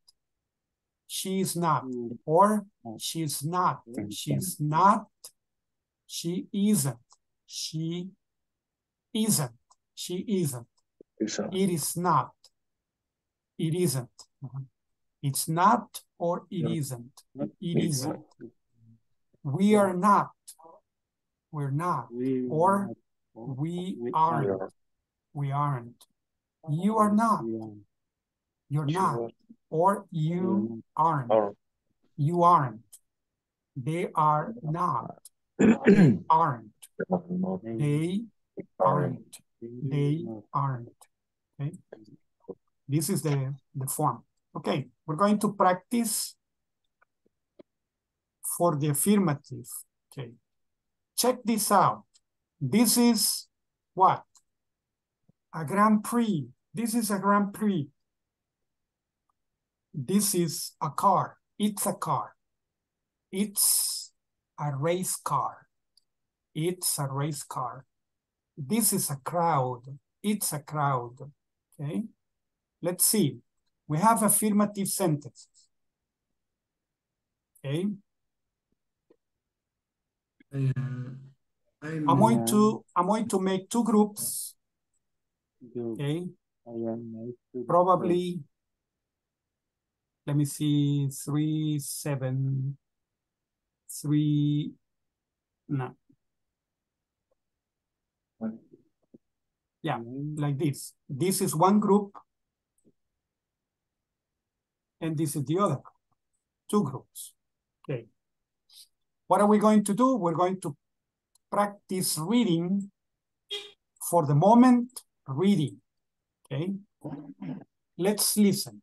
She is not. Mm. Or mm. not. she's not. Mm. She's not. She isn't. She isn't. She isn't. It is not. It isn't. Mhm. It's not or it No. isn't. It isn't. We are not. We're not. we, Or not, We aren't. are. We aren't. You are not. You're You not. Or you aren't. Are. You aren't. They are not. Aren't. They Aren't. They aren't. Okay. This is the, the form. Okay, we're going to practice for the affirmative. Okay. Check this out. This is what? A Grand Prix. This is a Grand Prix. This is a car. It's a car. It's a race car. It's a race car. This is a crowd. It's a crowd. Okay. Let's see. We have affirmative sentences. Okay. I am, I'm, I'm going to I'm going to make two groups. Okay, I am probably. Let me see, three, seven, three. No, yeah, mm-hmm. like this. This is one group. And this is the other, group. two groups. Okay. What are we going to do? We're going to practice reading for the moment, reading. Okay. Let's listen.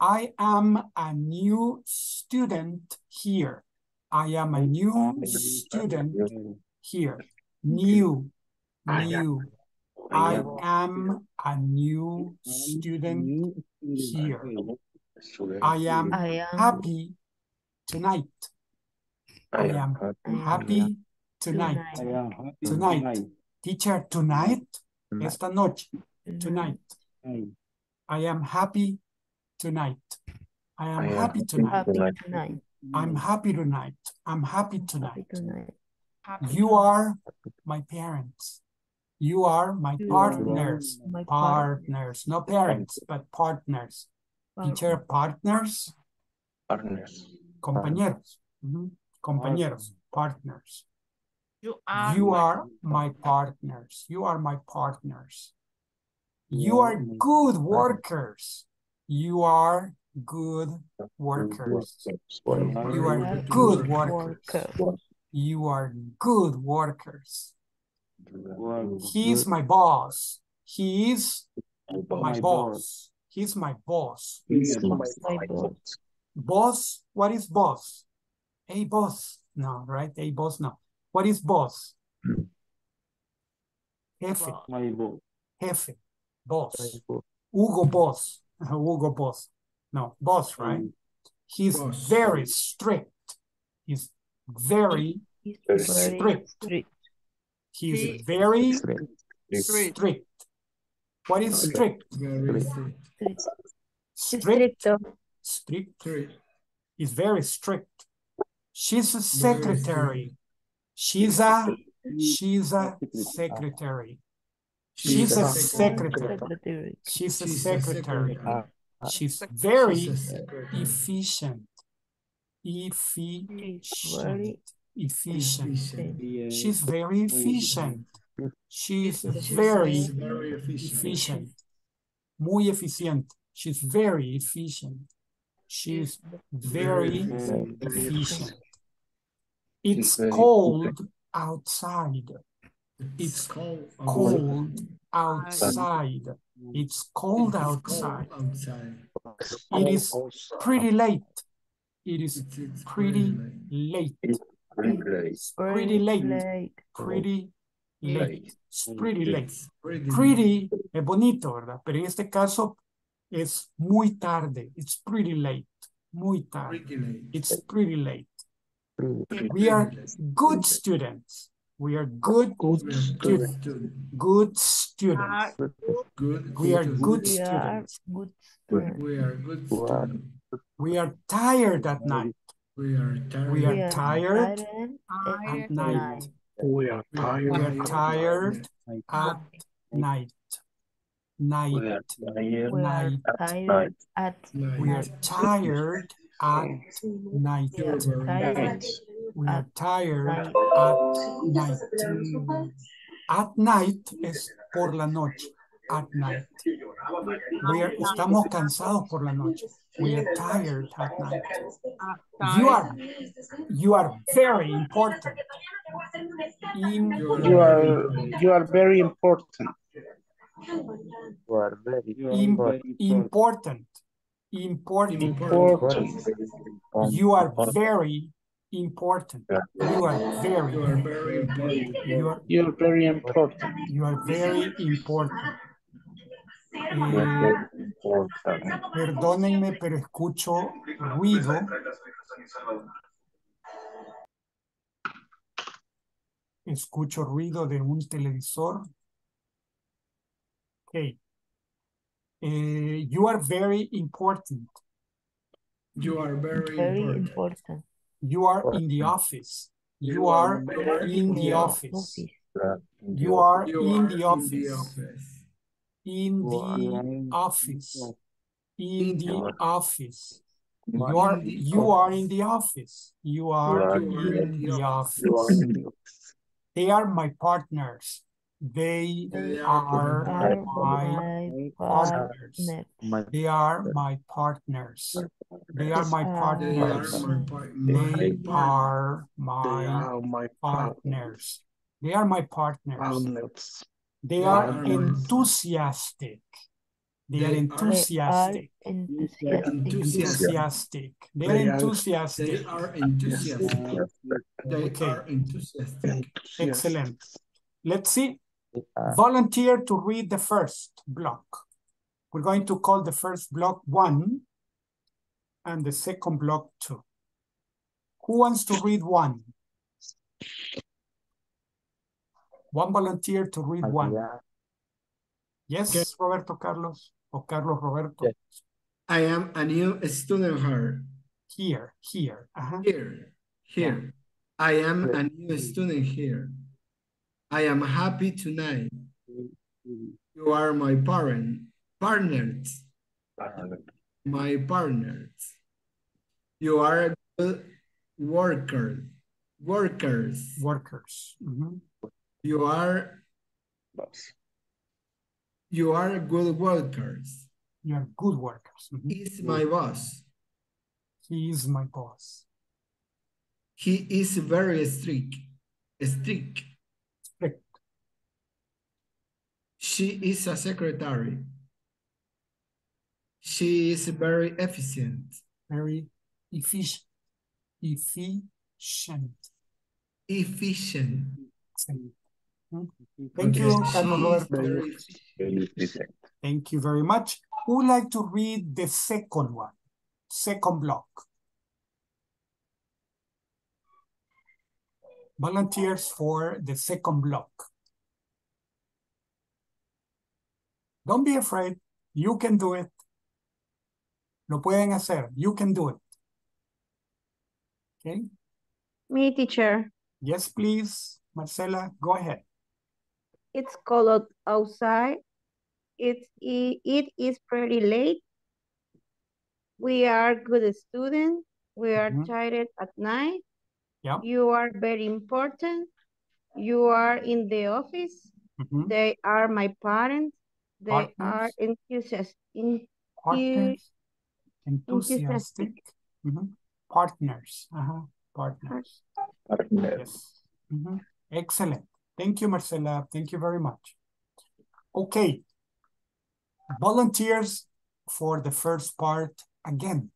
I am a new student here. I am a new student here. New, ah, new. I am a new student here. I am happy tonight. I am am happy tonight. I am happy Tonight. tonight. Teacher, tonight, esta noche, tonight. Tonight. I am happy tonight. I am happy happy tonight. happy tonight. tonight. I'm happy tonight. I'm happy Happy tonight. tonight. You are my parents. You are my You are partners. my Partners, not parents, but partners. partner. Teacher, partners, Partners. compañeros. Ujú. Compañeros, partners. You are. You my- are my partners. You are my partners. You are good workers. You are good workers. You You are are good good workers. You are good workers. Well, He is my boss. He is my My boss. He's my boss. He's My boss. Boss, what is boss? A boss. No, right? A boss, no. What is boss? Jefe, Boss. my boss. jefe, boss. Hugo Boss. [LAUGHS] Hugo Boss. No, boss, right? He's Boss. very strict. He's very, He's Very very strict. strict. He's He- very Strict. strict. What is strict? very strict. Strict, strict. Strict. He's very strict. She's a secretary. She's a, she's a secretary. She's a secretary. Secretary. She's a secretary. secretary. She's very She's a secretary. efficient. Efficient. Efficient. Efficient. She's very efficient. She's She's very She's very efficient. efficient. Muy eficiente. She's very efficient. She's very Very efficient. It's cold outside. It's cold. Cold outside. It's cold outside. It is pretty late. It is pretty it's pretty late. late. Relay. It's pretty late. Pretty late. Late. Pretty late. Pretty. Pretty es eh, bonito, ¿verdad? Pero en este caso es muy tarde. It's pretty late. Muy tarde. Pretty late. It's pretty late. We are good students. We are good, good students. student. Good students. Good. We are student. good We are good students. We are good student. We are tired at night. We are tired. We We are are tired tired at night. We are We are We are tired. tired at night. We Night. are tired. We are Night. tired at We are night. tired at night. We are tired We are tired night. at night. At night es por la noche. At night. We are, estamos cansados por la noche. We are tired at night. You are, you are very important. In, You are, You are very important. You are very You are important. Important. important. You are very important. You are very, important. you are, very important. you are very important. We are very important. Perdónenme, pero escucho ruido. Escucho ruido de un televisor. Okay. Eh, you are very important. You are very Very important. important. You are in the office. You are in the office. You are in the office. In the office. In the office. In the office. You are you are in the office. You are in the office. They are my partners. They are my partners. They are my partners. They are my partners. They are my partners. They are my partners. They are enthusiastic. They are enthusiastic. Enthusiastic. They are enthusiastic. They are enthusiastic. They Okay. are enthusiastic. Excellent. Let's see. Volunteer to read the first block. We're going to call the first block one and the second block two. Who wants to read one? One volunteer to read one. Yes, Roberto Carlos or Carlos Roberto. I am a new student here. Here, here. uh-huh. Here, here. I am a new student here. I am happy tonight. You are my parent, partners, my partners. You are good worker, workers. Workers. mhm. You are, you are good workers. You are good workers. mhm. He's my boss. He is my boss. He is very strict, strict. Strict. She is a secretary. She is very efficient. Very efficient. Efficient. Efficient. Mhm. Thank you, Carlos Roberto. very Thank you very much. Who would like to read the second one? Second block. Volunteers for the second block. Don't be afraid. You can do it. Lo pueden hacer. You can do it. Okay. Me, teacher. Yes, please. Marcela, go ahead. It's cold outside. It's, i- it is pretty late. We are good students. We are Mhm. tired at night. Yeah. You are very important. You are in the office. Mhm. They are my parents. They are enthusiastic. In, Partners. Enthusiastic. enthusiastic. Mhm. Partners. Uh-huh. Partners. Partners. Yes. Mhm. Excellent. Thank you, Marcela. Thank you very much. Okay. Volunteers for the first part again.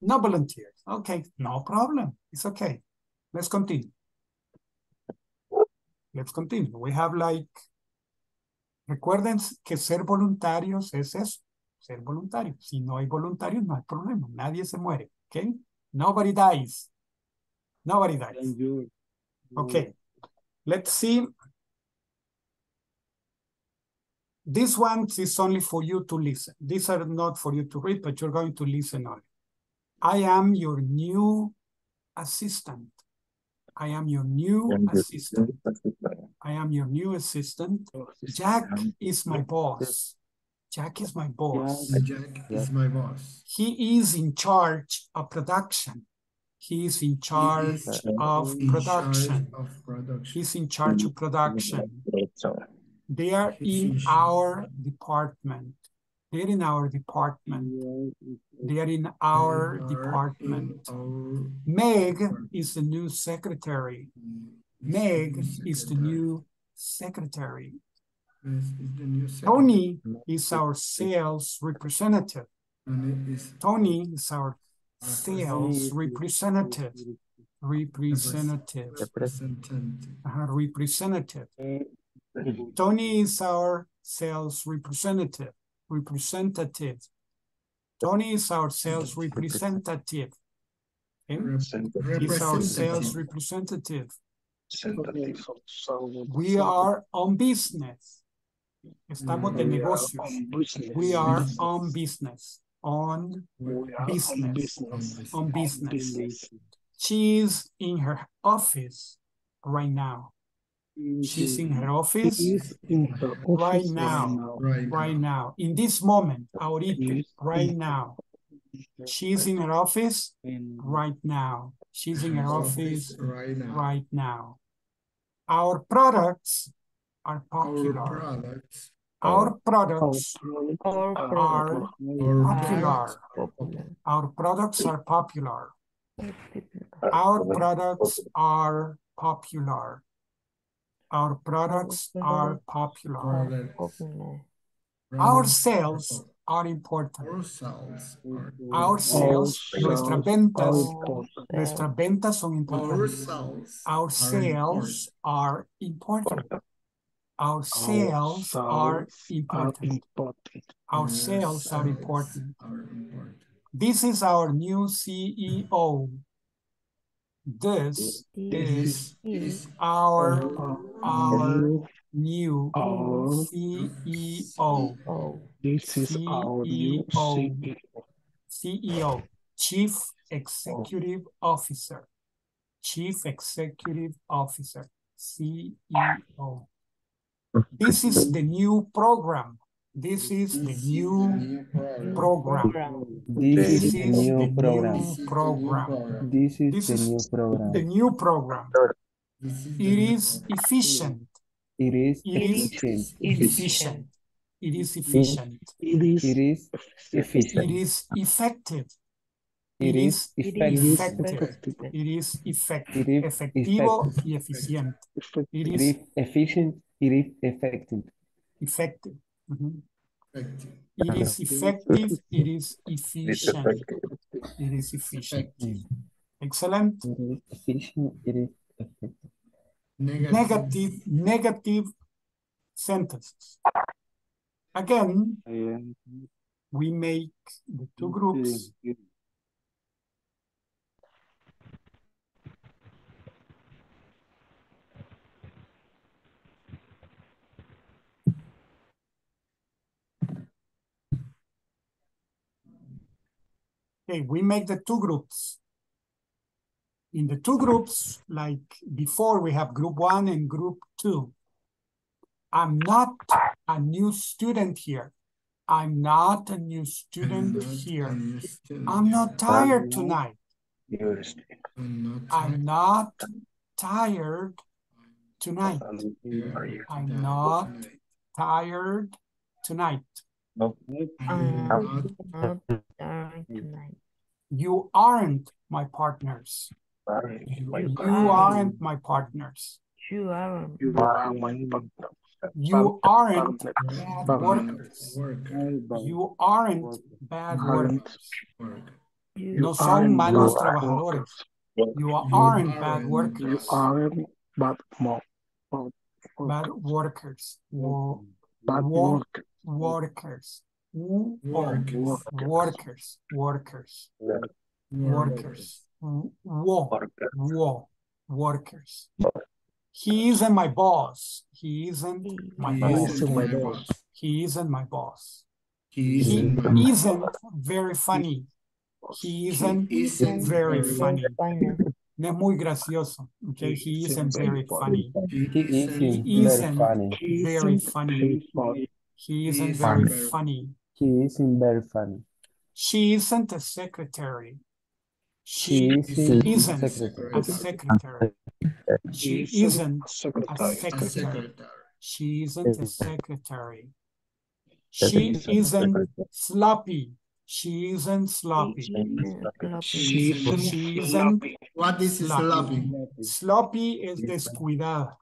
No volunteers. Okay, no problem. It's okay. Let's continue. Let's continue. We have like, recuerden que ser voluntarios es eso, ser voluntarios. Si no hay voluntarios, no hay problema. Nadie se muere, ¿ok? Nobody dies. Nobody dies. Okay, let's see. This one is only for you to listen. These are not for you to read, but you're going to listen only. I am your new assistant. I am your new assistant. I am your new assistant. Jack is my boss. Jack is my boss. Jack is my boss. He is in charge of production. He is in charge is of in charge production. of production. He's in charge of production. They are in in our department. They're in our department. They are in our They department. in our Meg department. is the new secretary. Meg is is the new secretary. Tony is our sales representative. Tony is our sales representative. Representative. representative. Uh, representative. Tony is our sales representative. Representative. Tony is our sales representative. Okay? He's our sales representative. We are on business. Estamos mm. de We are negocios. on business. We are on business. on business. on business. On business. Business. She's in her office right now. Mm-hmm. She's in her office in her right now. Right. Right now. In this moment. Ahorita. Right now. She's in her office right now. She's in her office right now. Our products are Our popular. products Our Our products Our are product popular. popular. Our products are popular. Popular. Our products are popular. Our products are popular. Our sales are important. Our sales Our sales, sales nuestras ventas, nuestras ventas son Our importantes. sales Our sales are important. Our Our sales are sales are important. important. Our Our sales are important. are important. This is our new CEO. This is Is our Our our new, new our, CEO. oh, this is our new CEO. CEO. CEO, Chief oh. Executive Officer. Chief Executive Officer, CEO. This is the new program. This is the new New program. program. program. This This is the new program. This is the new program. program. This is This the new program. new program. This is the It new is program. efficient. It is It is efficient. efficient. It is efficient. It is is It efficient. It is effective. It It is is It is effective. effective. effective. It is It effective. is Efectivo y eficiente. It It is is efficient. It is effective. effective. Mhm. Effective. It is effective. It is efficient. It is efficient. Excellent. It is efficient. It is effective. Negative. Negative, negative sentences. Again, we make the two groups. Okay, we make the two groups. In the two groups, like before, we have group one and group two. I'm not a new student here. I'm not a new I'm student here. new student I'm not tired tonight. I'm not I'm not tired tonight. I'm not tired tonight. I'm Um, not not tired tonight. You aren't my partners. you You You are. aren't my partners. You are. You are my partner. You aren't bad workers. You aren't bad workers. You No son aren't malos bad trabajadores. workers. You You aren't bad aren't You aren't bad mo- mo- Bad workers. Workers. Wo- Bad work. workers. Wo- Workers. Workers. Workers. Workers. Wo- wo- Workers. He isn't my boss. He isn't my He boss. isn't my boss. He isn't my boss. He He isn't my boss. isn't very funny. He isn't He isn't very very funny. Final. No es muy gracioso. Okay, he isn't very funny. He He isn't isn't He very isn't funny. very Isn't funny. very funny. He isn't isn't very very- funny. He isn't very funny. She isn't a secretary. She She isn't isn't a secretary. She isn't a secretary. a secretary. secretary. She isn't a secretary. She isn't sloppy. She isn't sloppy. She isn't She isn't sloppy. What is Sloppy. sloppy? Sloppy es descuidada.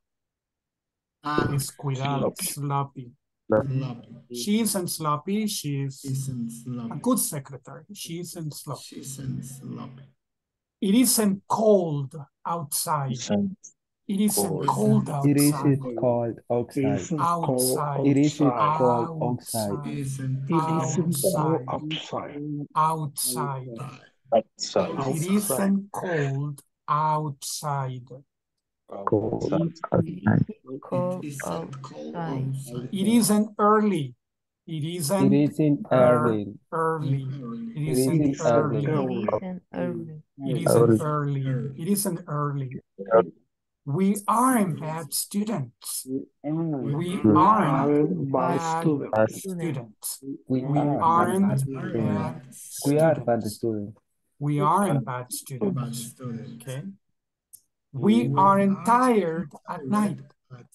Ah, Descuidada. Sloppy. sloppy. She isn't sloppy. She's Isn't a good secretary. She isn't sloppy. She isn't sloppy. It isn't cold outside. It isn't cold outside. isn't cold outside. isn't cold It isn't cold outside. It isn't cold Outside. outside. Outside. It isn't cold outside. Cold It isn't cold outside. outside. It isn't early. It It isn't isn't early. early. Early. It It isn't isn't early. early. It isn't early. It Early. isn't early. It isn't early. We aren't bad students. We We aren't aren't bad bad students. We We are aren't bad students. We are bad students. students. We aren't bad Bad students. students. Okay. We We aren't tired at night.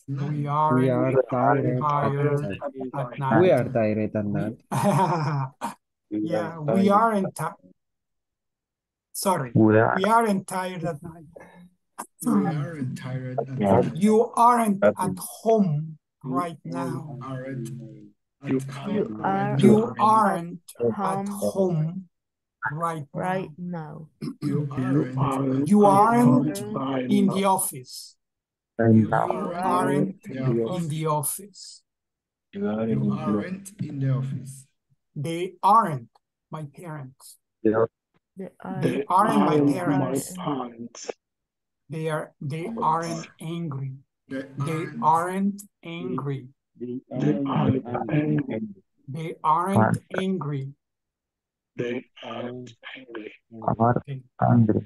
We night. We aren't tired tired at at night. night. We are tired at night. yeah, we aren't tired. Sorry, We are. we aren't tired at night. We hmm. aren't tired at night. You aren't at home right now. Aren't You at home are. You aren't at Home home right right now. now. You You aren't. aren't You aren't in the office. You aren't in the office. You aren't in the office. They aren't my parents. They They They are aren't my aren't my parents. Parents. They are they aren't angry. They They aren't. aren't angry. They aren't angry. They aren't angry. They aren't angry. Angry.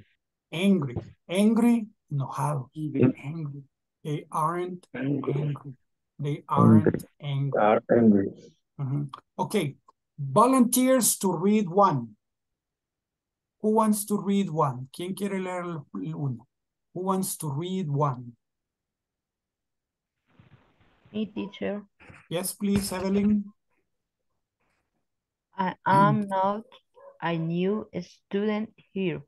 Angry. Angry, enojados. They Angry. They aren't angry. angry. They aren't angry. Are angry. Mhm. Okay. Volunteers to read one. Who wants to read one? ¿Quién quiere leer el- el uno? Who wants to read one? me, teacher. Yes, please, Evelyn. I am not a new student here.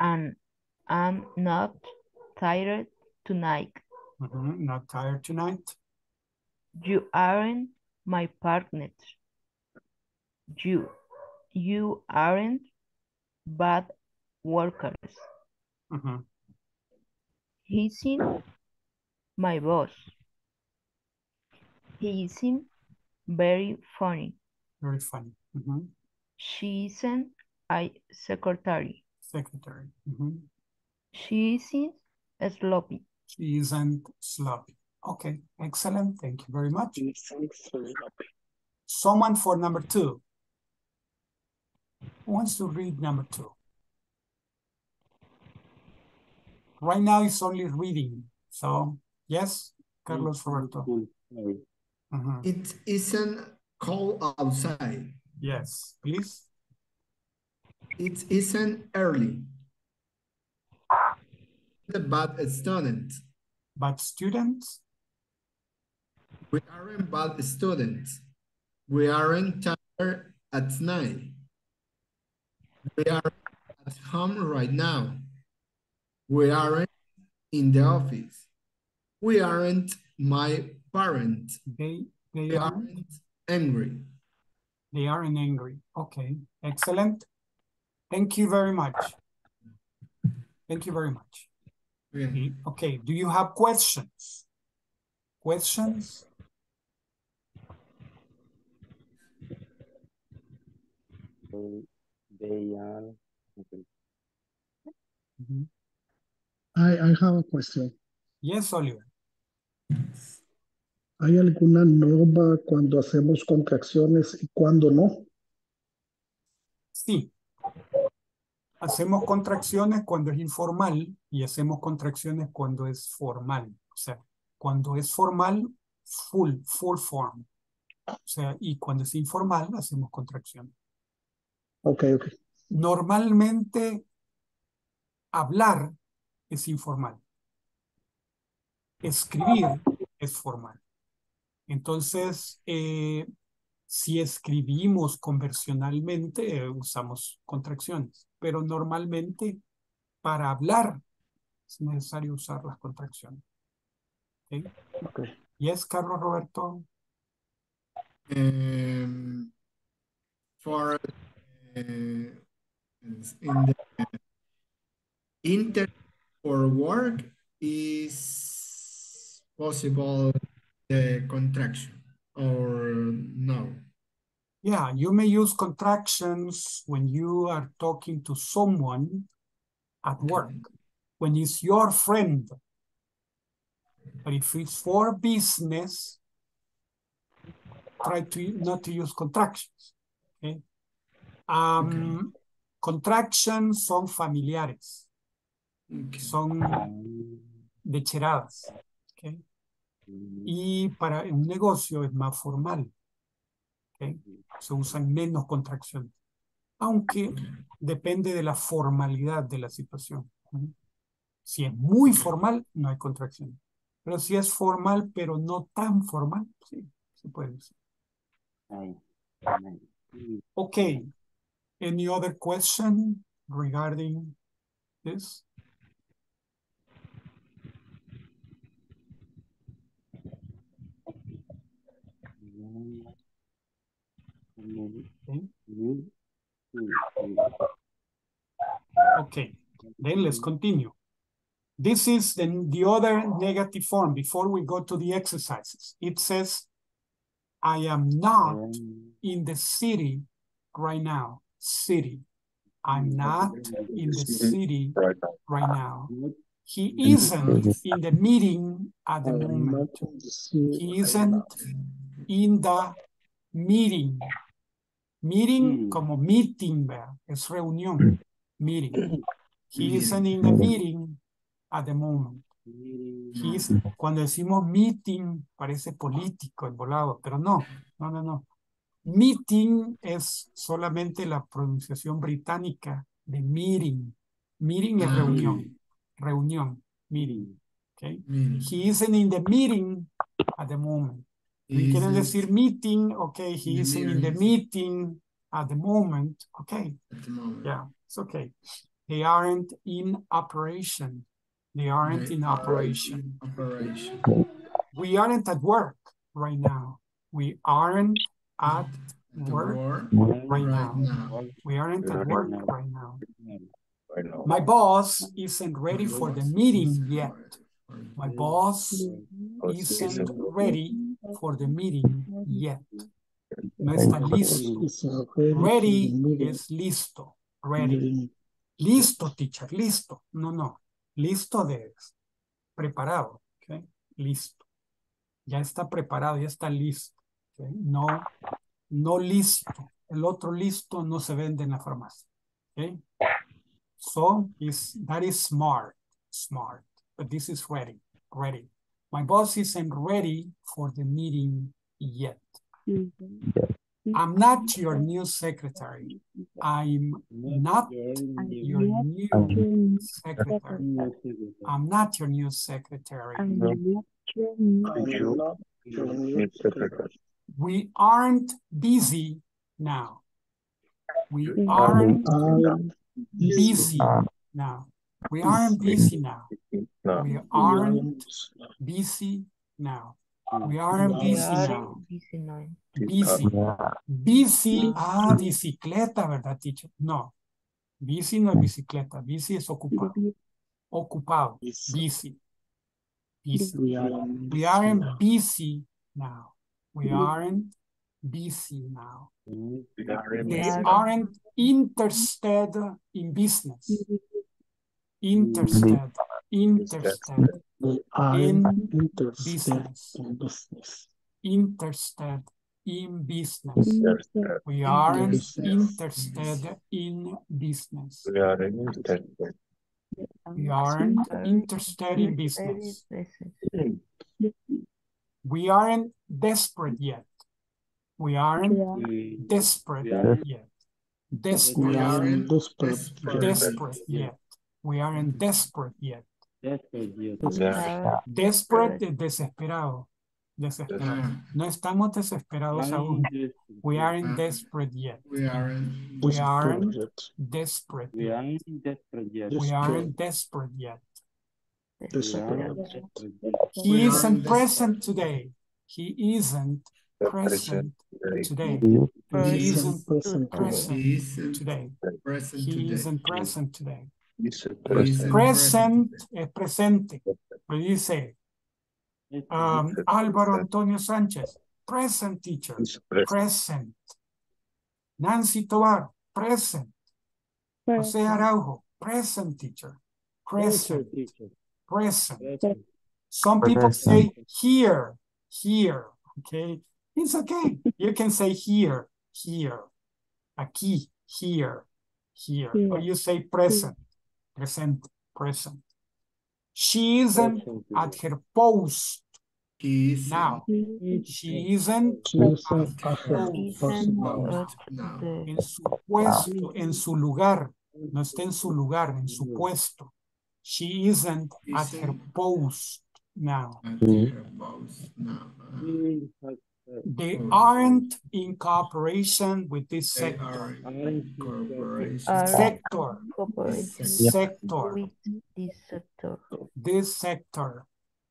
And I'm not tired tonight. Mhm, Not tired tonight. You aren't my partner. You, you aren't bad workers. Mhm. He isn't my boss. He isn't very funny. Very funny. Mhm. She isn't a secretary. Secretary. Mhm. She isn't sloppy. She isn't sloppy. Okay, excellent. Thank you very much. He thinks sloppy. Someone for number two. Who wants to read number two? Right now it's only reading. So, yes, Carlos Roberto. Mhm. It isn't cold outside. Yes, please. It isn't early. The bad student. But students, We aren't bad students. We aren't tired at night. We are at home right now. We aren't in the office. We aren't my parents. they they We are aren't angry. they aren't angry. Okay, excellent. Thank you very much. Thank you very much. Okay. Okay, do you have questions? Questions? They, they are angry. Mhm. I, I have a question. Yes, Oliver. ¿Hay alguna norma cuando hacemos contracciones y cuando no? Sí. Hacemos contracciones cuando es informal y hacemos contracciones cuando es formal. O sea, cuando es formal, full, full form. O sea, y cuando es informal, hacemos contracciones. Ok, ok. Normalmente, hablar es informal. Escribir es formal. Entonces, eh, si escribimos conversionalmente, eh, usamos contracciones, pero normalmente para hablar es necesario usar las contracciones. ¿Ok? okay. Yes, Carlos Roberto. Um, for uh, in the inter for work is possible the contraction or no? Yeah, you may use contractions when you are talking to someone at work, when it's your friend. But if it's for business, try to not to use contractions. Okay. Um, Contractions son familiares, Okay. son decheradas. Okay. Y para un negocio es más formal. ¿ok? Se usan menos contracciones. Aunque depende de la formalidad de la situación. ¿no? Si es muy formal, no hay contracción. Pero si es formal, pero no tan formal, sí, se puede usar. Okay. Any other question regarding this? Okay, then let's continue. This is the, the other negative form before we go to the exercises. It says, I am not in the city right now. City. I'm not in the city Right right now. He isn't in the meeting at the moment. He isn't in the meeting. Meeting como meeting, ¿verdad? es reunión. [CLEARS THROAT] Meeting. [CLEARS THROAT] He isn't in the meeting at the moment. He is- cuando decimos meeting parece político, volado, pero no, no, no, no. Meeting es solamente la pronunciación británica de meeting. Meeting es Ah, reunión. Reunión. Meeting. Okay. Meeting. He isn't in the meeting at the moment. Si He quieren isn't decir meeting, okay, he isn't in the meeting at the moment, okay, at the moment. yeah, it's okay. They aren't in operation. They aren't They in operation. Operation. We aren't at work right now. We aren't at At the work right right now. now. We aren't at work right now. Right now. My boss isn't ready for the meeting yet. My boss isn't ready for the meeting yet. No está listo. Ready es listo. Ready. Listo, teacher, listo. No, no. Listo de preparado. ¿ok? Listo. Ya está preparado, ya está listo. No, no listo. El otro listo no se vende en la farmacia. ¿ok? So, is, that is smart. Smart. But this is ready. Ready. My boss isn't ready for the meeting yet. Mm-hmm. I'm not your new secretary. I'm not your new secretary. I'm not your new secretary. We aren't busy now. We aren't busy now. We aren't busy now. No. We aren't busy now. Ah. We aren't busy now. busy. Busy. Busy. Ah, bicicleta, ¿verdad, teacher? No. Busy no es bicicleta. Busy es ocupado. Ocupado. Busy. Busy. we are We aren't busy now. We aren't busy now. Mm-hmm. They aren't interested in business. Interested. Interested ah, in interested business. in business. Interested in business. We aren't interested in business. We are interested. We aren't interested in business. We aren't desperate yet. We aren't desperate yet. We are aren't desperate. desperate. Desperate yet. We aren't desperate yet. Yeah. Desperate es desesperado. Desesperado. Ah, No estamos desesperados aún. We aren't desperate yet. we aren't We aren't Desperate. desperate yet. We aren't desperate yet. He We isn't aren't present today. He isn't present today. He isn't present present He isn't today. He isn't present today. He isn't Present es presente. Me dice um, Álvaro Antonio Sánchez, present teacher, present. Nancy Tobar, present. José Araujo, present teacher, present, present. Some people say here, here, okay? It's okay. You can say here, here, aquí, here, here. Or you say present, present, present. She isn't at her post He is now. She isn't She isn't at at her post now. en su puesto, en su lugar. No está en su lugar, en su puesto. She isn't at her post now. At her post now. They mm-hmm. aren't in cooperation with this They sector. are in corporation. Sector, cooperating sector, with this sector. this sector,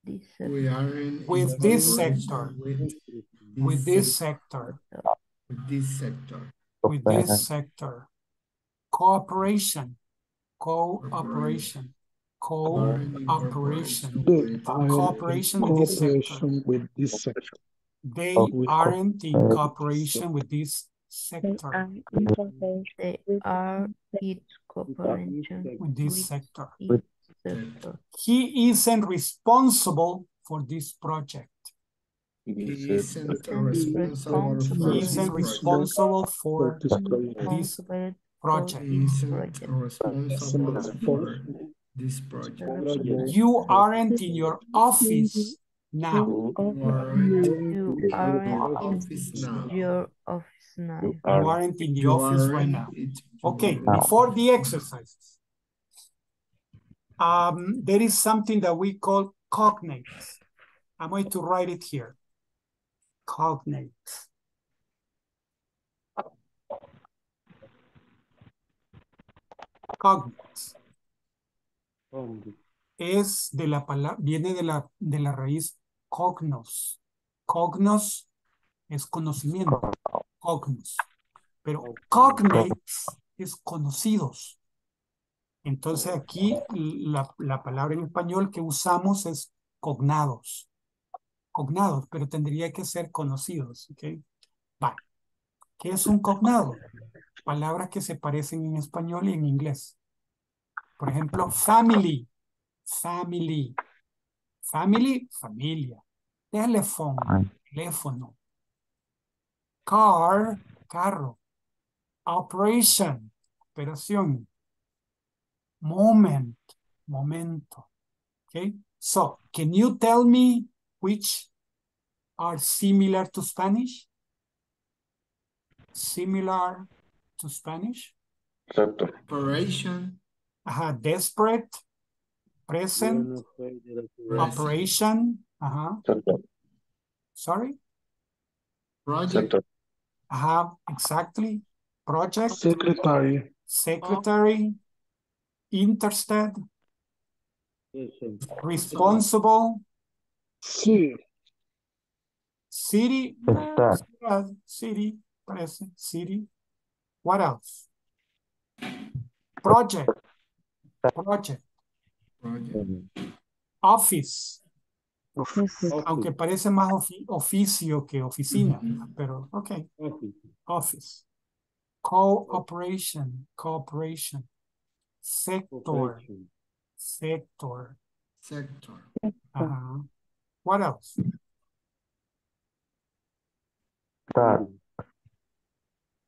We are in With this cooperation sector. With with this sector, with this sector. with this sector. Cooperation, cooperation, cooperation. They are in Cooperation with this sector. Cooperation with this sector. They aren't in cooperation with this sector, They are in cooperation with this sector. sector. He isn't responsible for this project. He isn't Isn't responsible He for this isn't responsible for this project. this Responsible project. He isn't responsible for this project. You aren't in your office now. You are in You are in office now. your office now. You aren't in the You office right now. Okay, before the exercises, um, there is something that we call cognates. I'm going to write it here. Cognates. Cognates. Es de la palabra, viene de la, de la raíz cognos. Cognos es conocimiento. Cognos. Pero cognates es conocidos. Entonces aquí la, la palabra en español que usamos es cognados. Cognados, pero tendría que ser conocidos. ¿ok? Vale. ¿Qué es un cognado? Palabras que se parecen en español y en inglés. Por ejemplo, family. Family. Family, familia. Telephone, ah. teléfono. Car, carro. Operation, operación. Moment, momento. Okay, so can you tell me which are similar to Spanish? Similar to Spanish? Sector. Operation. Ajá, desperate, present, operation, uh -huh. sorry, Project. Sector. ajá, exactly, project, Secretary. secretary, interested, responsible, Sí. city, eh, city, parece, city, what else? Project, project, Project. office, aunque parece más ofi- oficio que oficina, pero ok, office, cooperation, cooperation, sector, sector, Sector. What else?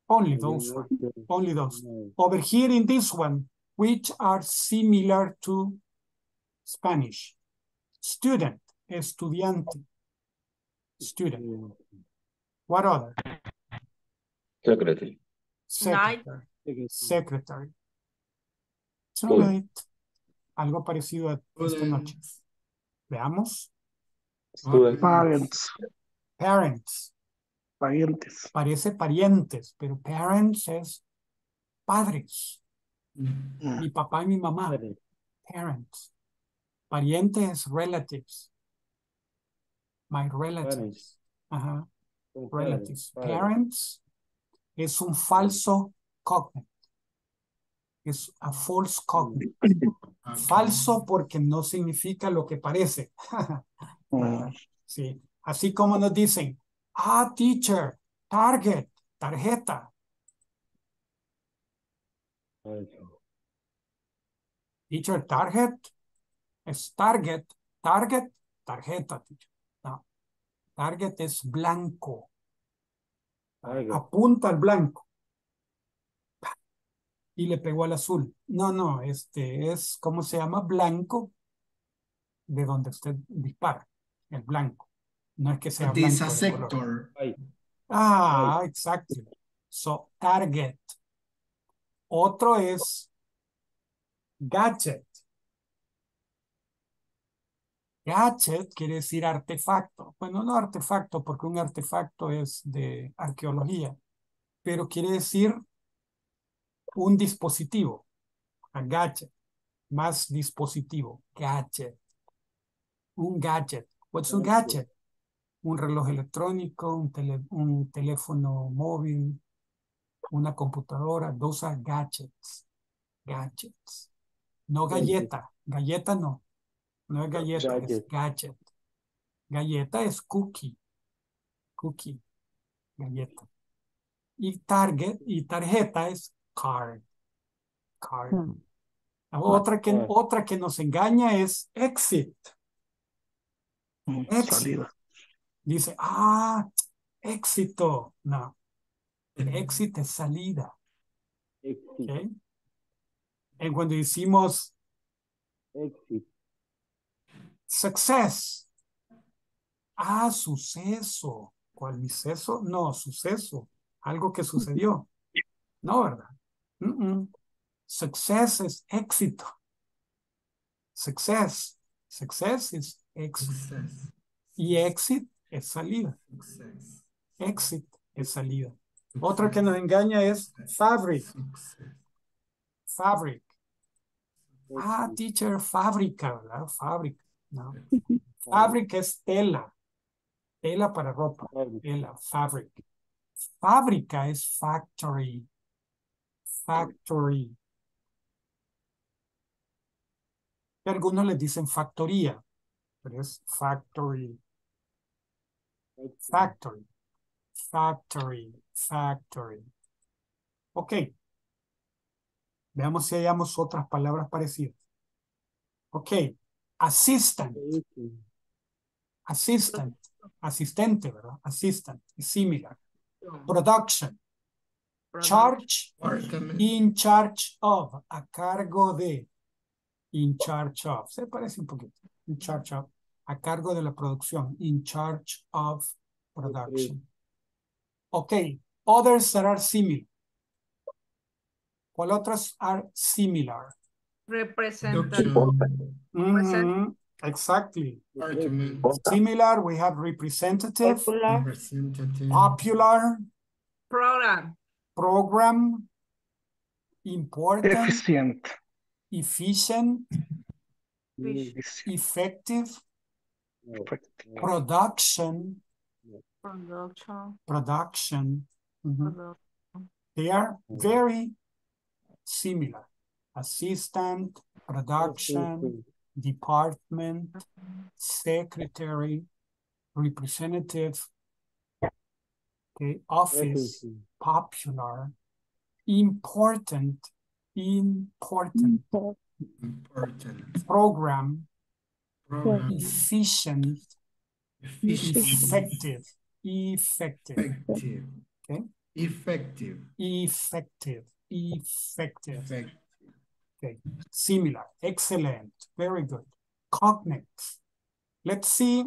Only those, one, only those. Over here in this one, which are similar to Spanish. Student, estudiante. Student. What other? Secretary. Secretary. Secretary. Late. Algo parecido a esta noche. Veamos. Student. Parents. Parents. Parientes. Parece parientes, pero parents es padres. Mm. Mi papá y mi mamá. Parents. Parientes es relatives. My relatives. Ajá. Relatives. Parents es un falso cognate. Es a false cognate. Falso porque no significa lo que parece. [LAUGHS] Mm. Sí. Así como nos dicen, ah, teacher, target, tarjeta. Teacher, target es target, target, tarjeta, teacher. No. Target es blanco, apunta al blanco y le pegó al azul. No, no, este es, ¿cómo se llama? Blanco de donde usted dispara, el blanco. No es que sea blanco sector. Ah, exactly. So, target. Otro es gadget. Gadget quiere decir artefacto. Bueno, no artefacto, porque un artefacto es de arqueología, pero quiere decir un dispositivo. A gadget. Más dispositivo. Gadget. Un gadget. What's a gadget? Un reloj electrónico, un, tele- un teléfono móvil, una computadora. Those are gadgets. Gadgets. No galleta. Galleta no. No es galleta, es Gadget. Galleta es cookie. Cookie. Galleta. Y target y tarjeta es card. Card. La Otra que, Ah. otra que nos engaña es exit. Mm, Exit. Salida. Dice, ah, éxito. No. Exit es salida. exit, ¿ok? Y cuando decimos exit, success. Ah, suceso. ¿Cuál suceso? No, suceso. Algo que sucedió. No, ¿verdad? Mm, mm. Success es éxito. Success. Success es éxito. Success. Y exit es salida. Success. Exit es salida. Otra que nos engaña es fabric. Fabric. Ah, teacher, fábrica, ¿verdad? Fábrica. No. Fabric es tela. Tela para ropa. Tela, fabric. Fábrica es factory. Factory. Y algunos les dicen factoría, pero es factory. Factory. Factory. Factory. Ok. Veamos si hayamos otras palabras parecidas. Ok. Assistant. Assistant. Asistente, ¿verdad? Assistant. Es similar. Production. Charge. In charge of. A cargo de. In charge of. Se parece un poquito. In charge of. A cargo de la producción. In charge of production. Okay. Others that are similar. ¿Cuál otras are similar? Representative. Production. Mhm, Exactly. Department. Similar, we have representative, Popular. Representative. popular, Program. program, important, Efficient. efficient, Efficient. effective, Effective. production, Production. production. Mhm. Production. They are very similar. Assistant, production, department, secretary, representative, okay, office, popular, important, important, Important. program, Program. efficient, Efficient. effective, effective, Effective. okay, Effective. effective, effective, Effective. Okay, similar, excellent, very good, cognate. Let's see.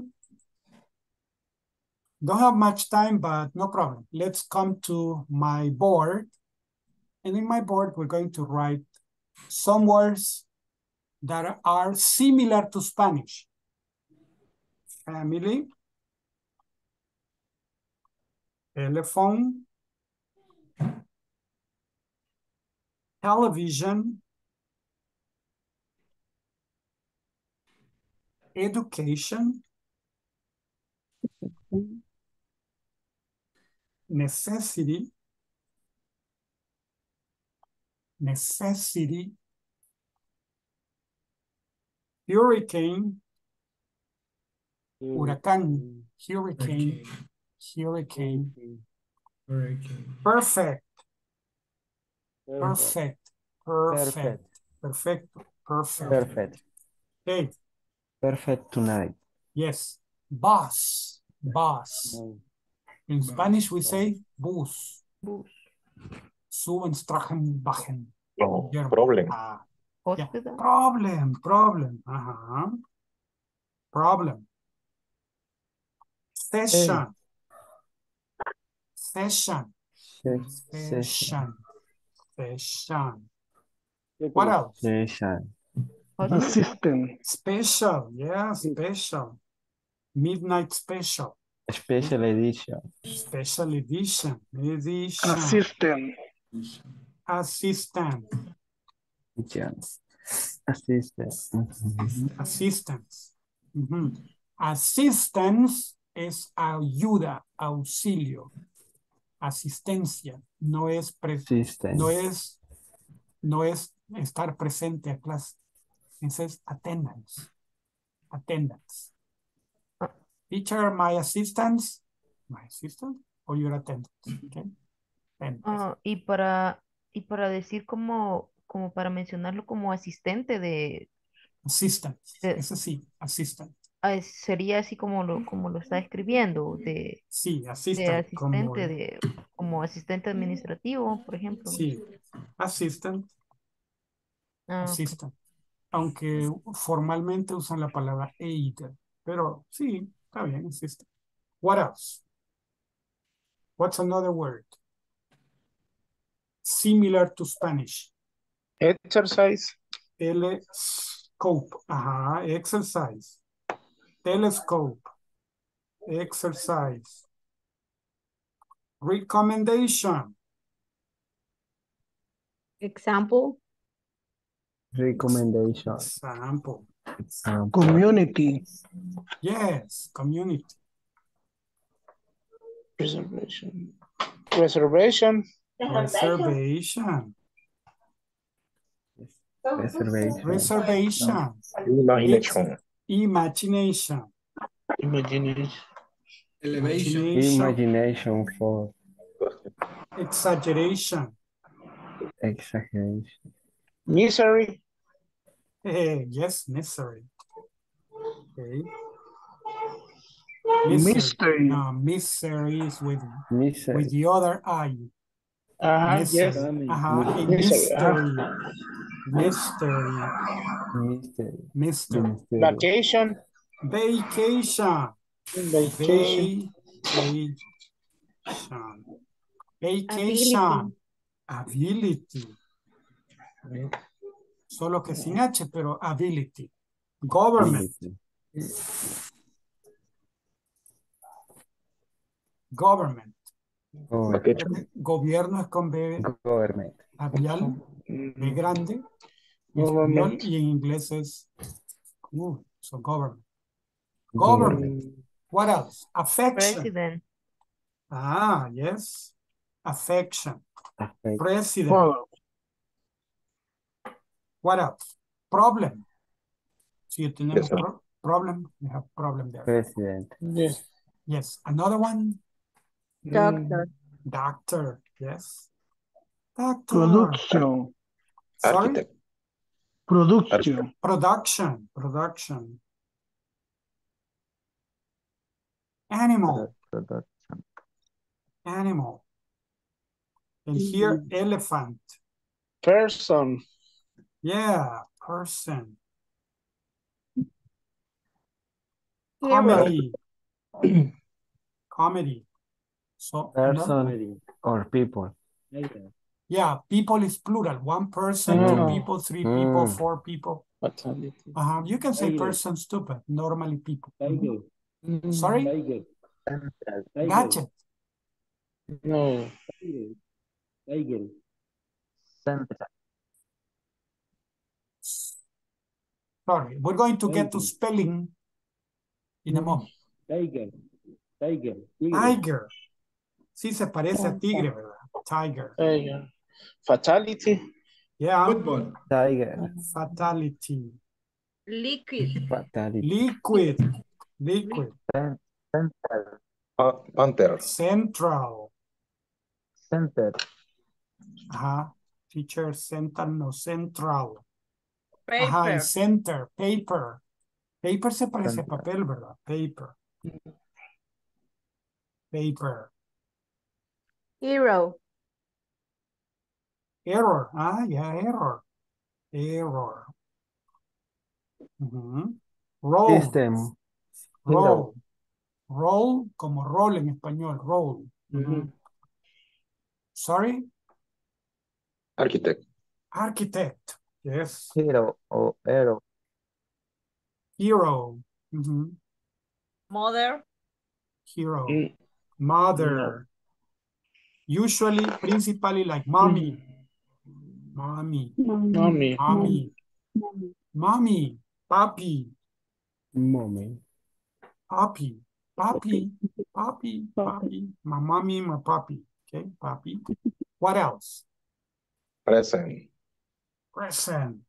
Don't have much time, but no problem. Let's come to my board. And in my board, we're going to write some words that are similar to Spanish. Family, telephone, television, education, necessity, necessity, hurricane, mm. huracán, hurricane, hurricane, Hurricane. perfect, perfect, perfect, perfect, perfect, perfecto, perfect. Perfect. Okay, Perfect tonight. yes, boss, boss, no, In Spanish we say bus. Bus. Suben, strachen, bajen. No, German. problem. Ah, yeah. Hospital. Problem, problem. Ajá. Problem. Session. Session. Session. Session. What else? Session. Assistant. Special. Yeah, special. Midnight special. Special edition. Special edition. Edition. Assistant. Assistant. Edition. Assistant. Mhm. Assistance. Es ayuda, auxilio, asistencia. No es, no es, no es estar presente a clase. Ese es attendance. Attendance. Teacher, my assistance. My assistant or your attendance. Okay. Ah, y para, y para decir como, como para mencionarlo como asistente de, Assistant. de- Ese sí, assistant. ah, sería así como lo, como lo está escribiendo, de, Sí, de assistant. Como, asistente de, como asistente administrativo, por ejemplo. sí, assistant. Ah. Assistant. Aunque formalmente usan la palabra aid, pero sí, está bien, assistant. What else? What's another word? Similar to Spanish. Exercise. Telescope. Ajá, exercise. Telescope. Exercise. Recommendation. Example, Recommendation. Example. Example. Community. Yes, community. Reservation. Reservation. Reservation. Reservation. Reservation. Imagination. Imagination. Imagination. Elevation. Imagination. Imagination for Exaggeration. exaggeration. Misery. Eh, yes, necessary. Okay. Mystery. No, misery is with, Misery. with the other eye. Ajá, yes. Mystery. Ajá, a Mystery, mystery. Mystery. Mystery. Mystery. Mystery. Vacation. Vacation. Vacation. Vacation. Vacation. Ability. Solo que sin H, pero ability. Government. Government. Government. Gobierno es con B Government. labial, B grande. Government. Y en inglés es uh, so government. Government. What else? Affection. President. Ah, yes. Affection. Affect. President. Follow. What else? Problem. Si tenemos Yes, pro- problem, we have problem there. President. Yes. Yes. Another one, doctor, mm. doctor. Yes. Doctor. Production. Sorry? Architect. Production. Production. Production. Animal. Production. Animal. And here, mm-hmm. elephant. Person. Yeah, person. Comedy. [CLEARS THROAT] Comedy. So, no- Person or people. yeah, people is plural. One person, two Mm. people, three people, Mm. four people. Uh-huh. You can say person stupid, normally people. Tiger. Mm, Sorry? Tiger. Central. Tiger. Gadget. No. Tiger. Tiger. Central. Sorry, we're going to get to spelling in a moment. Tiger. Tiger. Tigre. Tiger. Sí se parece a tigre, ¿verdad? Tiger. Eh, Fatality. Yeah. Football. Tiger. Fatality. Liquid. Fatality. Liquid. Liquid. Cen- Central. Pa- Panther. Central. Center. Ajá. Teacher central, no central. Ajá, Paper. y center, paper. Paper se parece a Central. papel, ¿verdad? Paper. Paper. Hero. Error. Ah, yeah, error. Error. Ujú. Roll. System. Roll. Roll como rol en español. Roll. Sorry? Architect. Architect. Yes. Hero o hero. Hero. Ujú. Mother. Hero. Mm, Mother. Usually, principally like mommy. Mommy. Mommy. Mommy. Mommy. Papi. Mommy. Papi. Papi. Papi. Papi. My mommy, my papi. Okay, papi. What else? Present. Present.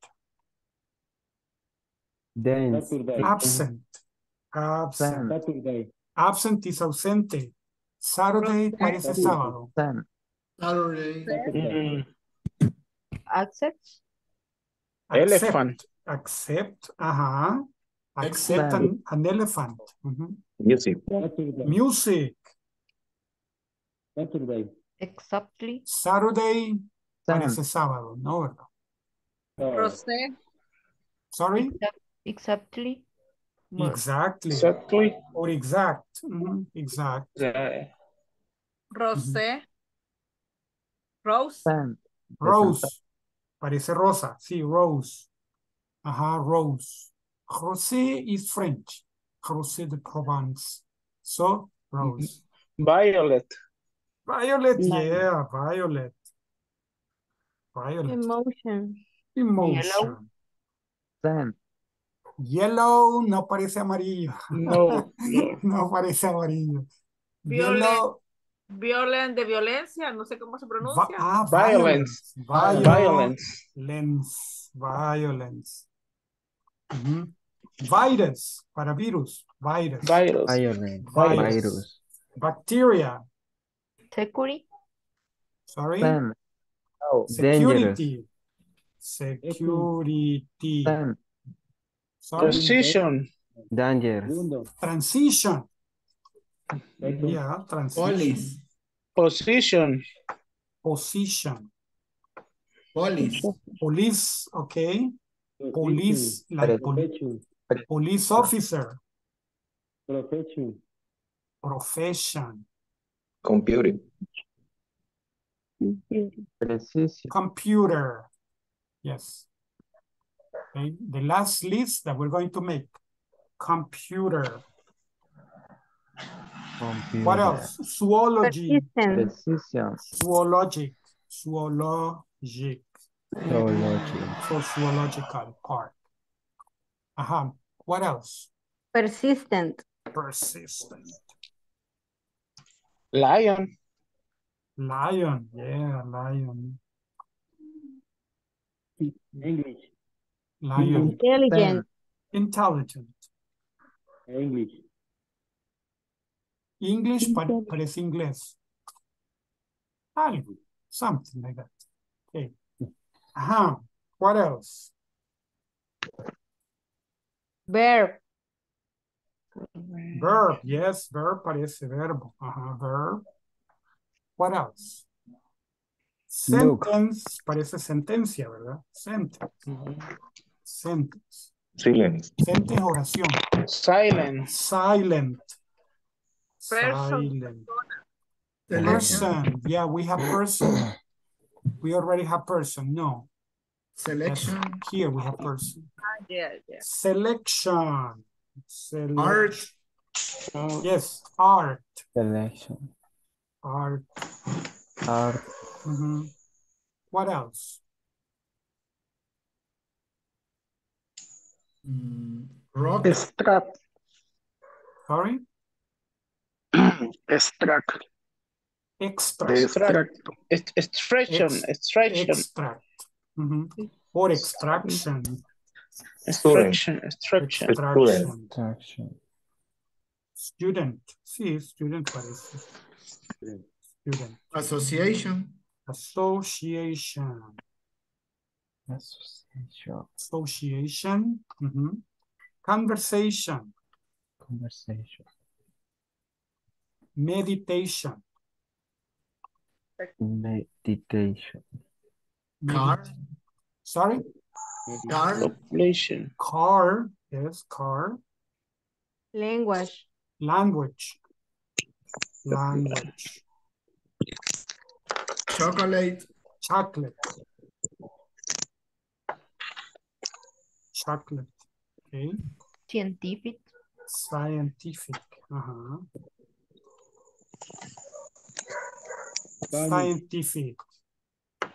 Dance. Saturday. Absent. Absent. Saturday. Absent is ausente. Saturday parece sábado. Sen. Saturday. mm, Accept. Accept. Elephant. Accept. Ajá. Accept an, an elephant. Music. Saturday. Music. Saturday. Exactly. Saturday parece sábado, ¿no? ¿verdad? Oh, uh, Rosé. Sorry? Exactly. Exactly. Exactly. Or exact. Ujú, Exact. Yeah. Rosé. Mm-hmm. Rose. Sen. Rose. Parece rosa. Sí, rose. Ajá, rose. Rosé is French. Rosé de Provence. So, rose. Mm-hmm. Violet. Violet, Violet. yeah, violet. Violet. Emotion. Emotion. Sen. Yellow no parece amarillo. [LAUGHS] No. no. Parece amarillo. Violet. Yellow. Violent de violencia, no sé cómo se va- pronuncia. ah, Violence. Violence. Violence. Violence. Violence. Ujú. Virus, para virus. Virus. Virus. Violent. Virus. Virus. Bacteria. Security. Sorry. Oh. Dangerous. Security. Security. Sorry. Position. Danger. Transition. Yeah, transition. Police. Position. Position. Police. Police, okay. Police, like pol- police officer. Profession. Profession. Computing. Precision. Computer. Yes. Okay, the last list that we're going to make. Computer. Computer. What else? Zoology. Persistent. Precision. Zoologic. Zoologic. Zoology. Sociological part. Uh-huh. What else? Persistent. Persistent. Lion. Lion. Yeah, lion. English. Lion. Intelligent. Intelligent. English. English, pa- parece inglés. Algo. Something like that. Okay. Uh-huh. What else? Verb. Verb. Yes, verb parece verbo. Uh-huh. Verb. What else? Look. Sentence parece sentencia, ¿verdad? Sentence. Sentence. Silence. Sentence, oración. Silence. Silent. Person. Silent. Person. Yeah, we have person. We already have person. No. Selection. Here we have person. Yeah, yeah. Selection. Selec- Art. Yes, art. Selection. Art. Art. Mhm. What else? Mm, rock. [CLEARS THROAT] Extract. Sorry? Extract. Extract. Extract. Extraction. Ex- Extraction. Extract. Mhm. Or extraction. Extraction. Extraction. Extraction. Traction. Student. Sí, student parece. Student. Association. Association. Association. Association. mhm. Conversation. Conversation. Meditation. Meditation. Car. Medit- Sorry? Car. Population. Car, yes, car. Language. Language. Language. Chocolate. Chocolate. Chocolate. Okay. Scientific. Scientific. Ajá. Science. Scientific.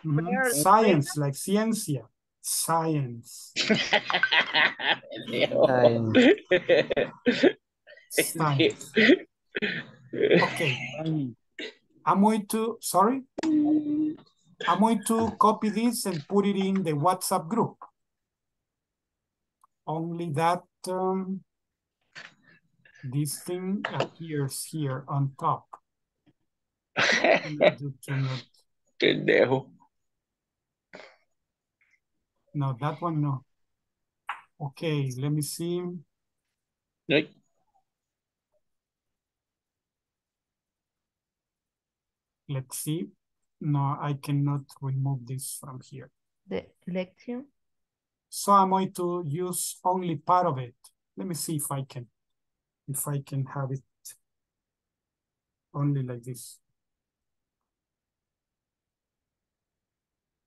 Mhm. Where- Science, like ciencia. Science. Science. [LAUGHS] Okay. I'm going to, sorry? I'm going to copy this and put it in the WhatsApp group. Only that um, this thing appears here on top. [LAUGHS] Pendejo. No, that one, no. Okay, let me see. Ay, Let's see. No, I cannot remove this from here. The lecture. So I'm going to use only part of it. Let me see if I can, if I can have it only like this.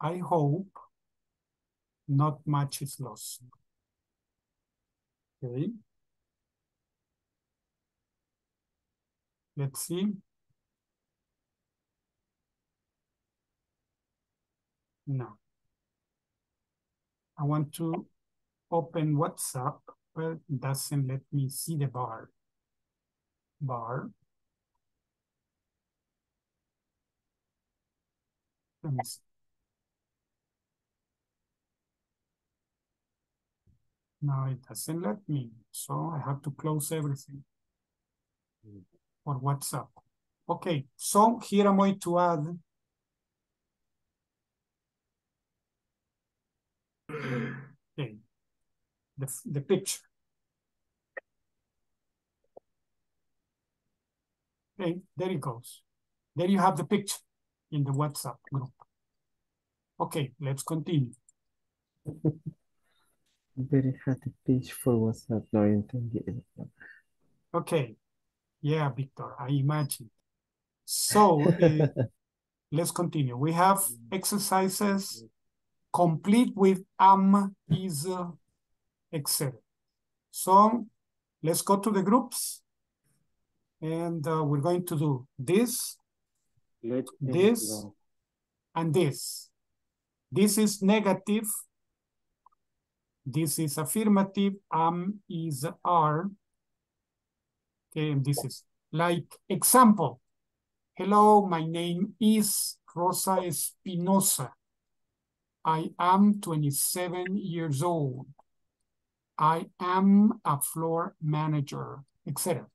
I hope not much is lost. Okay. Let's see. No. I want to open WhatsApp, but it doesn't let me see the bar. Bar. Let me see. No, it doesn't let me, so I have to close everything mm. for WhatsApp. Okay, so here I'm going to add Okay. The, the picture. Okay, there it goes. There you have the picture in the WhatsApp group. Okay, let's continue. [LAUGHS] Very happy page for WhatsApp. No entendí. Okay. Yeah, Victor, I imagine. So, uh, [LAUGHS] let's continue. We have exercises complete with am, is, uh, etc. So, let's go to the groups. And uh, we're going to do this, Let's this, and this. This is negative. This is affirmative. Am is are. Okay, and this is like example. Hello, my name is Rosa Espinosa. I am 27 years old. I am a floor manager, etc.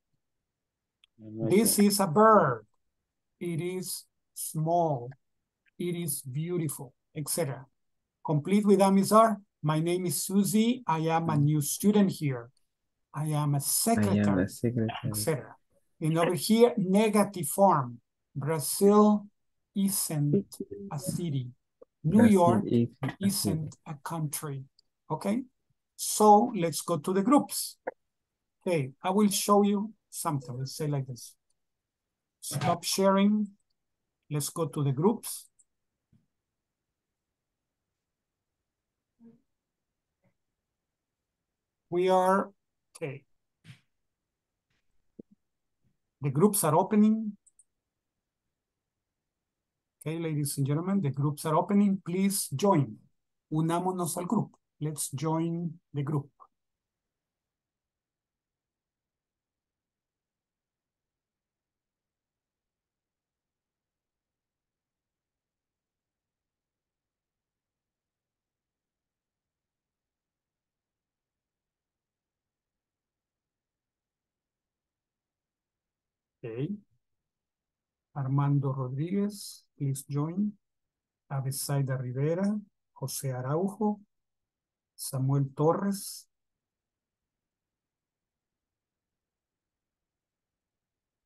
This is a bird. It is small. It is beautiful, etc. Complete with am is are. My name is Susie. I am a new student here. I am a secretary, a secretary. etc. And over here, negative form. Brazil isn't a city. New Brazil York isn't a country. Okay? So let's go to the groups. Okay, I will show you something. Let's say like this. Stop sharing. Let's go to the groups. We are, okay. The groups are opening. Okay, ladies and gentlemen, the groups are opening. Please join. Unámonos al grupo. Let's join the group. Okay. Armando Rodríguez, please join. Abesaida Rivera, José Araujo, Samuel Torres.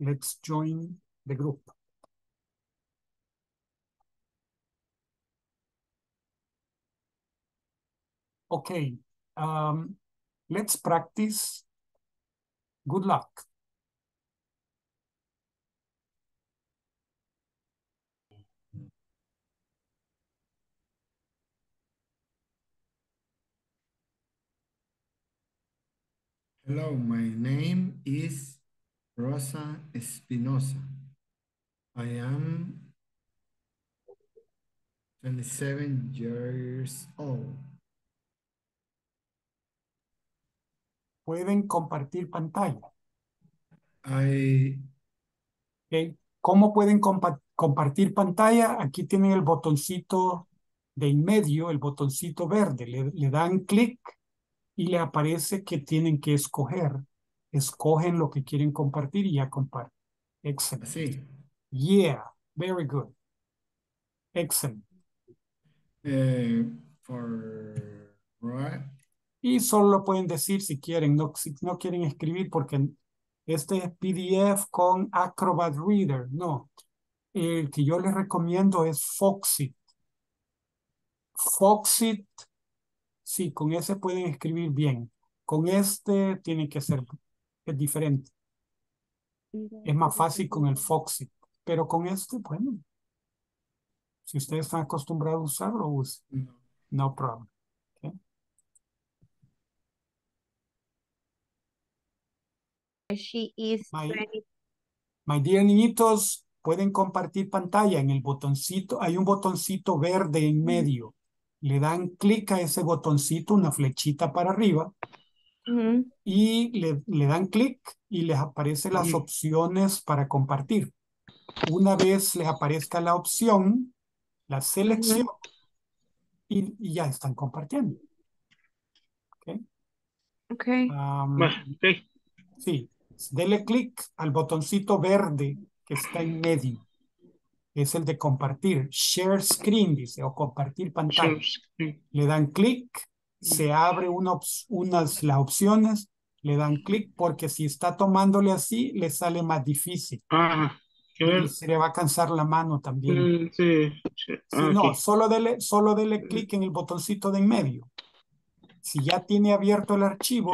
Let's join the group. Okay, um, let's practice. Good luck. Hello, my name is Rosa Espinosa. I am 27 years old. Pueden compartir pantalla. I. ¿Cómo pueden compa- compartir pantalla? Aquí tienen el botoncito de en medio, el botoncito verde. Le, le dan clic y le aparece que tienen que escoger. Escogen lo que quieren compartir y ya comparten. Excellent. sí. Yeah, very good. Excellent. eh, for right. Y solo lo pueden decir si quieren, no, si no quieren escribir porque este es PDF con Acrobat Reader. No, el que yo les recomiendo es Foxit. Foxit, sí, con ese pueden escribir bien. Con este tiene que ser, es diferente. Es más fácil con el Foxit, pero con este, bueno, si ustedes están acostumbrados a usarlo, use. No. No problem. She is My- 20 My dear niñitos, pueden compartir pantalla en el botoncito. Hay un botoncito verde en medio. Le dan clic a ese botoncito, una flechita para arriba, y le, le dan clic y les aparecen las opciones para compartir. Una vez les aparezca la opción, la selección, y, y ya están compartiendo. ¿Ok? Okay. Am, Bueno, ok. Sí, dele clic al botoncito verde que está en medio. Es el de compartir. Share screen, dice, o compartir pantalla. Le dan clic, se abre una unas las opciones, le dan clic porque si está tomándole así, le sale más difícil. Ah. Y se le va a cansar la mano también. Mm, sí, sí. Ah, no, ok. solo dele, solo dele clic en el botoncito de en medio. Si ya tiene abierto el archivo,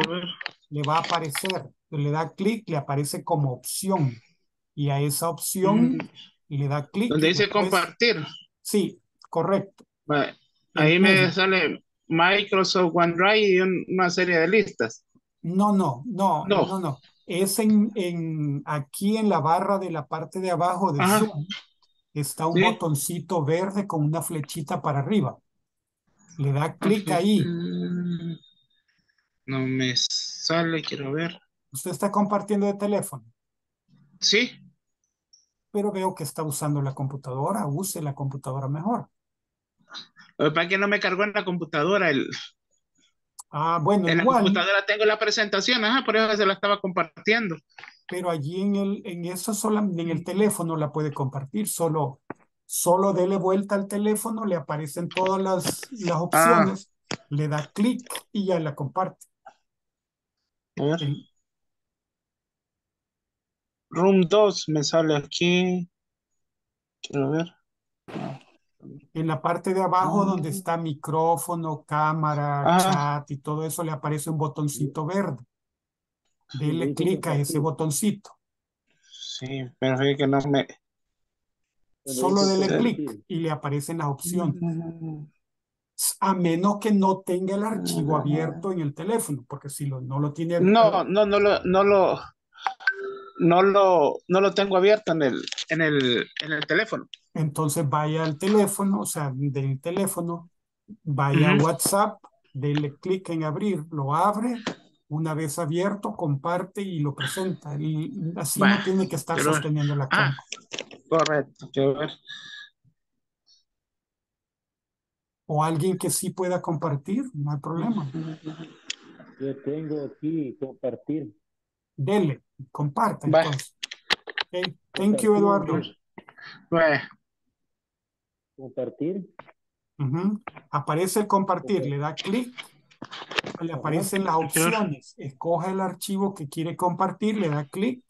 le va a aparecer, le da clic, le aparece como opción. Y a esa opción Mm, le da clic. Donde dice después- compartir. Sí, correcto. Ahí me sale Microsoft OneDrive y un- una serie de listas. No, no, no, no, No. Es en, en aquí en la barra de la parte de abajo Ajá. Zoom. Está un Sí. botoncito verde con una flechita para arriba. Le da clic ahí. No me sale, quiero ver. Usted está compartiendo de teléfono, Sí, pero veo que está usando la computadora. Use la computadora mejor. para que no me cargó en la computadora. El, Ah, bueno, en la computadora tengo la presentación, ajá, por eso se la estaba compartiendo. pero allí en el, en eso sola, en el teléfono la puede compartir, solo, solo dele vuelta al teléfono, le aparecen todas las, las opciones, le da clic y ya la comparte. En, Room 2 me sale aquí. Quiero ver. en la parte de abajo Ah. donde está micrófono, cámara, Ah. chat y todo eso, le aparece un botoncito verde. Dele clic a ese botoncito. Sí, pero fíjate que no me. Solo dele clic y le aparecen las opciones. Mm, A menos que no tenga el archivo abierto en el teléfono, porque si lo, no lo tiene No, no, no lo, no lo, no lo, no lo tengo abierto en el, en el, en el teléfono. Entonces vaya al teléfono, o sea, del teléfono, vaya a. WhatsApp, dele clic en abrir, lo abre, una vez abierto, comparte y lo presenta. Y así no tiene que estar sosteniendo la Ah, cámara. correcto, quiero ver. O alguien que sí pueda compartir, no hay problema. Yo tengo aquí compartir. Dele, comparta Va. entonces. Thank you, Eduardo. Bueno, Compartir. Aparece el compartir, le da clic, le aparecen las opciones, escoge el archivo que quiere compartir, le da clic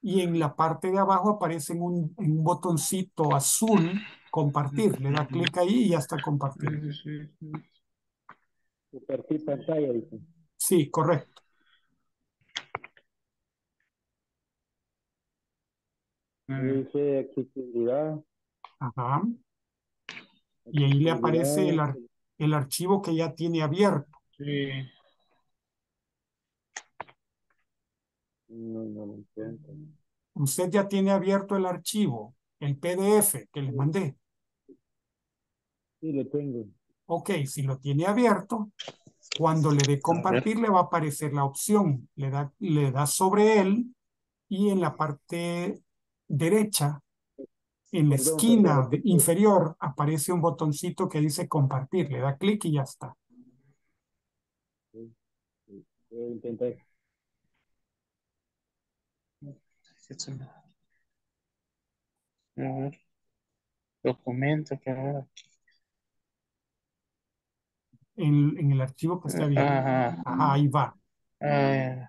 y en la parte de abajo aparece en un, en un botoncito azul compartir, le da clic ahí y ya está compartido. Compartir pantalla, dice. Sí, correcto. Dice accesibilidad. Ajá. Y ahí le aparece el, ar- el archivo que ya tiene abierto. Sí. No, no lo encuentro. Usted ya tiene abierto el archivo, el PDF que le mandé. Sí, lo tengo. Ok, si lo tiene abierto, cuando le dé compartir le va a aparecer la opción. Le da, le da sobre él y en la parte derecha, en la Perdón, esquina perdón. inferior, aparece un botoncito que dice compartir. Le da clic y ya está. Voy a intentar. A ver. Documento que ahora. En, en el archivo que está abierto. Ajá. Ajá, ahí va. Eh,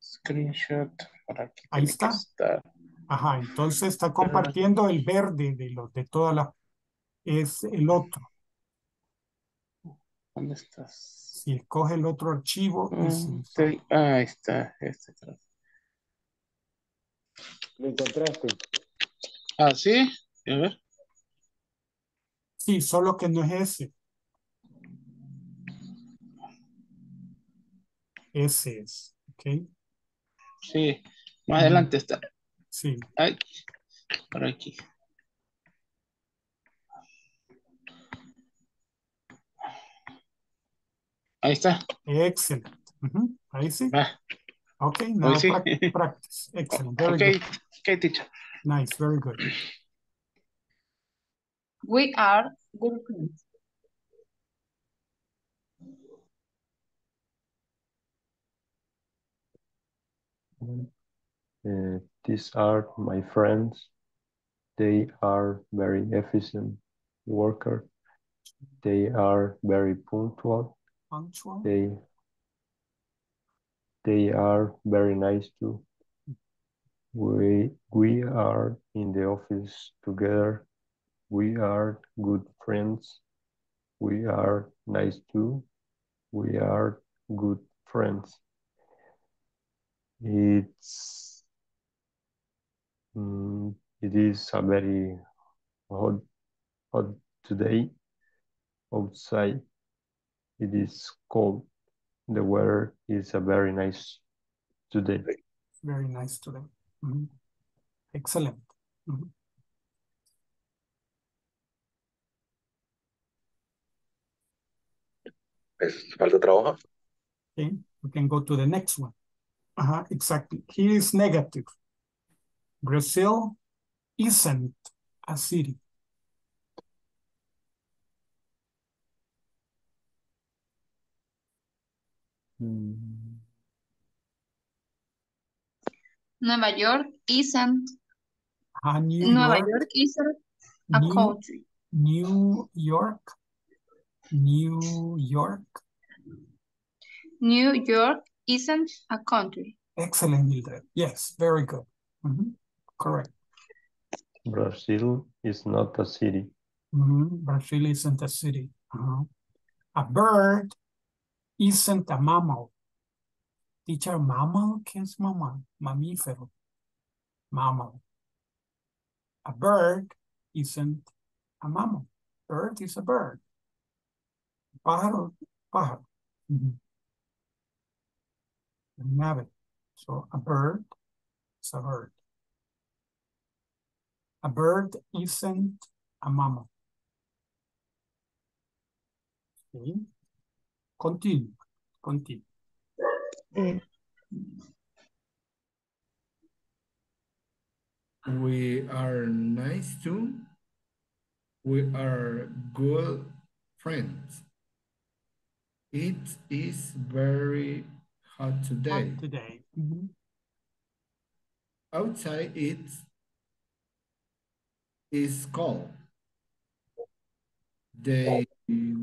screenshot. Por aquí Ahí está. Ajá, entonces está compartiendo el verde de los de toda la es el otro. ¿Dónde estás? Si escoge el otro archivo, Mm, es estoy- ah, ahí está. Este atrás. ¿Lo encontraste? Ah, sí. A ver. sí, solo que no es ese. Ese es, ¿ok? Sí. Más adelante está. Sí, Ay, por aquí. Ahí está. excelente. Ujú, Ahí sí. Ah, Ok, hoy now sí. prac- [LAUGHS] practice. Excellent, very Ok, good. ok, teacher. Nice, very good. We are good friends. Uh, these are my friends. They are very efficient worker. They are very punctual. Punctual. They they are very nice too. We we are in the office together. We are good friends. We are nice too. We are good friends. It's mm, it is a very hot hot today outside. It is cold. The weather is a very nice today. Very nice today. Mhm. Excellent. Mhm. ¿Es falta trabajo? Okay, we can go to the next one. Uh-huh, exactly. Here is negative. Brazil isn't a city. Mm, Nueva York isn't. Uh, New Nueva York, York isn't a New, country. New York, New York. New York isn't a country. Excellent, Mildred. Yes, very good. Mhm, Correct. Brazil is not a city. Mhm, Brazil isn't a city. Uh-huh. A bird isn't a mammal. Teacher, mammal, ¿qué es mammal? Mamífero. Mammal. A bird isn't a mammal. Bird is a bird. Pájaro, pájaro. An ave. So a bird is a bird. A bird isn't a mammal. Okay. Continue. Continue. Eh, We are nice too. We are good friends. It is very hot today. Hot today. Mhm. Outside it is cold. The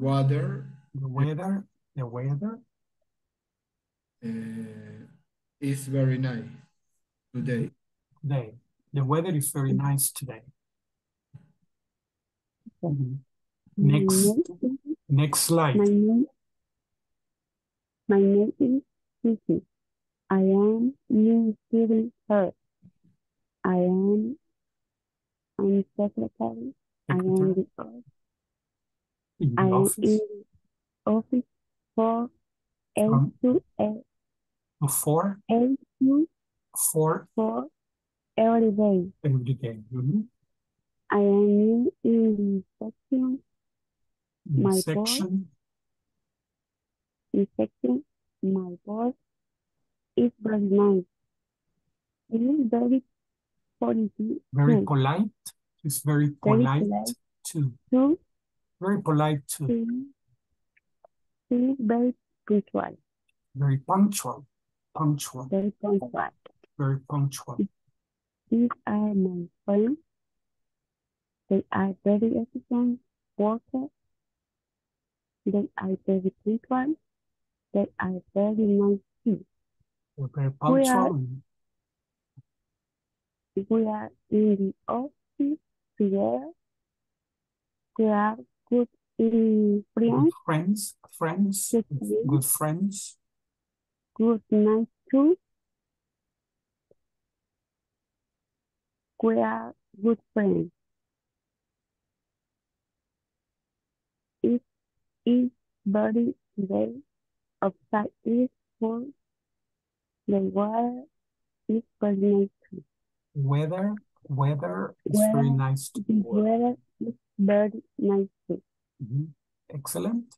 weather The weather, the weather uh, is very nice today. today. The weather is very nice today. Next, next slide. My name is Susie. I am new student here. I am I'm secretary. I am the office. In the I am in the office for eight From to eight, four, eight to four four every day. every day. Mhm. I am in section. In My boss, section, in section, my boss is very nice. He is very positive, very polite. He's very Very polite polite too. too. Very polite too. He, he is very punctual, Very punctual. Punctual. very punctual. Very punctual. These are my friends. They are very efficient workers. They are very punctual. They are very nice too. They're very punctual. We are in the office together. We are good in Good friends, friends. Friends. good Good friends, friends. good nice too. We are good friends. It is very today outside is full. The weather is very nice. Weather. Weather is very nice too. the weather is very nice too. Mhm. Excellent.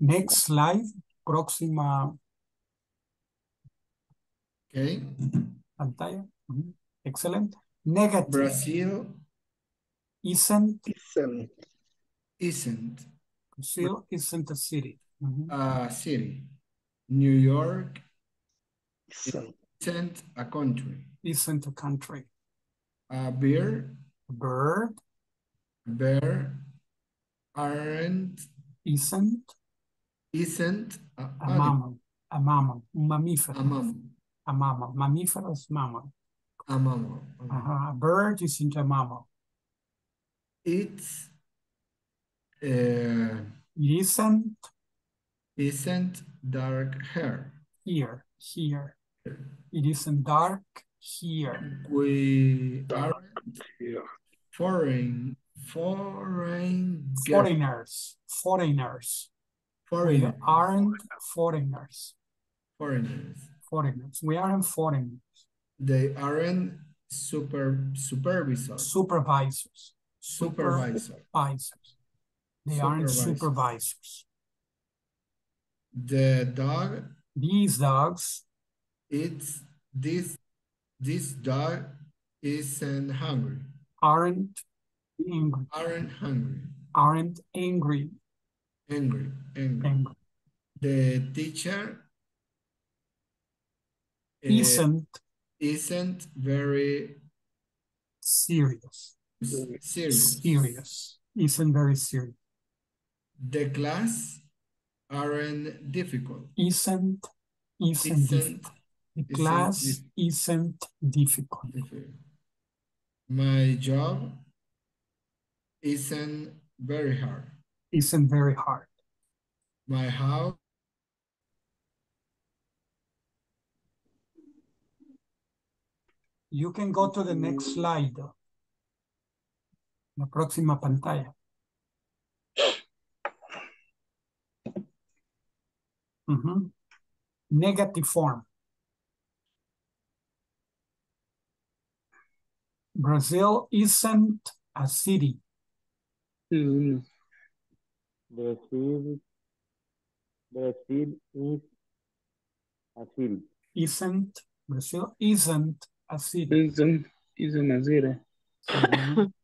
Next slide. Próxima Okay. pantalla. Mhm. Excellent. Negative. Brazil Isn't. Isn't. isn't Brazil isn't a city. Mhm. a city. New York Isn't. Isn't a country. Isn't a country. A bear, A bird bear aren't, isn't isn't a a mammal. A mammal. Un A mammal. A mammal. Mamífero es mammal. A mammal. Okay. Ajá. A bird isn't a mammal. It's uh, It isn't isn't dark hair. here. Here. It isn't dark here. We Dark aren't here. foreign, foreign, guest, Foreigners. Foreigners. We aren't foreigners. foreigners. Foreigners. We aren't foreigners. They aren't super supervisor, Supervisors. supervisor, Supervisors. They aren't supervisors. The dog These dogs It's this this dog isn't hungry. aren't angry. Aren't hungry. Aren't angry. Angry. Angry. Angry. The teacher uh, Isn't isn't very serious. serious. Serious. Isn't very serious. The class aren't difficult. Isn't isn't Isn't difficult. The isn't class isn't difficult. My job isn't very hard. Isn't very hard. My house You can go to the next slide. La próxima pantalla. Ujú. Negative form. Brazil isn't a city. Mm. Brazil. Brazil is a city. Isn't. Brazil isn't a city. Isn't, isn't a city. Ujú. [LAUGHS]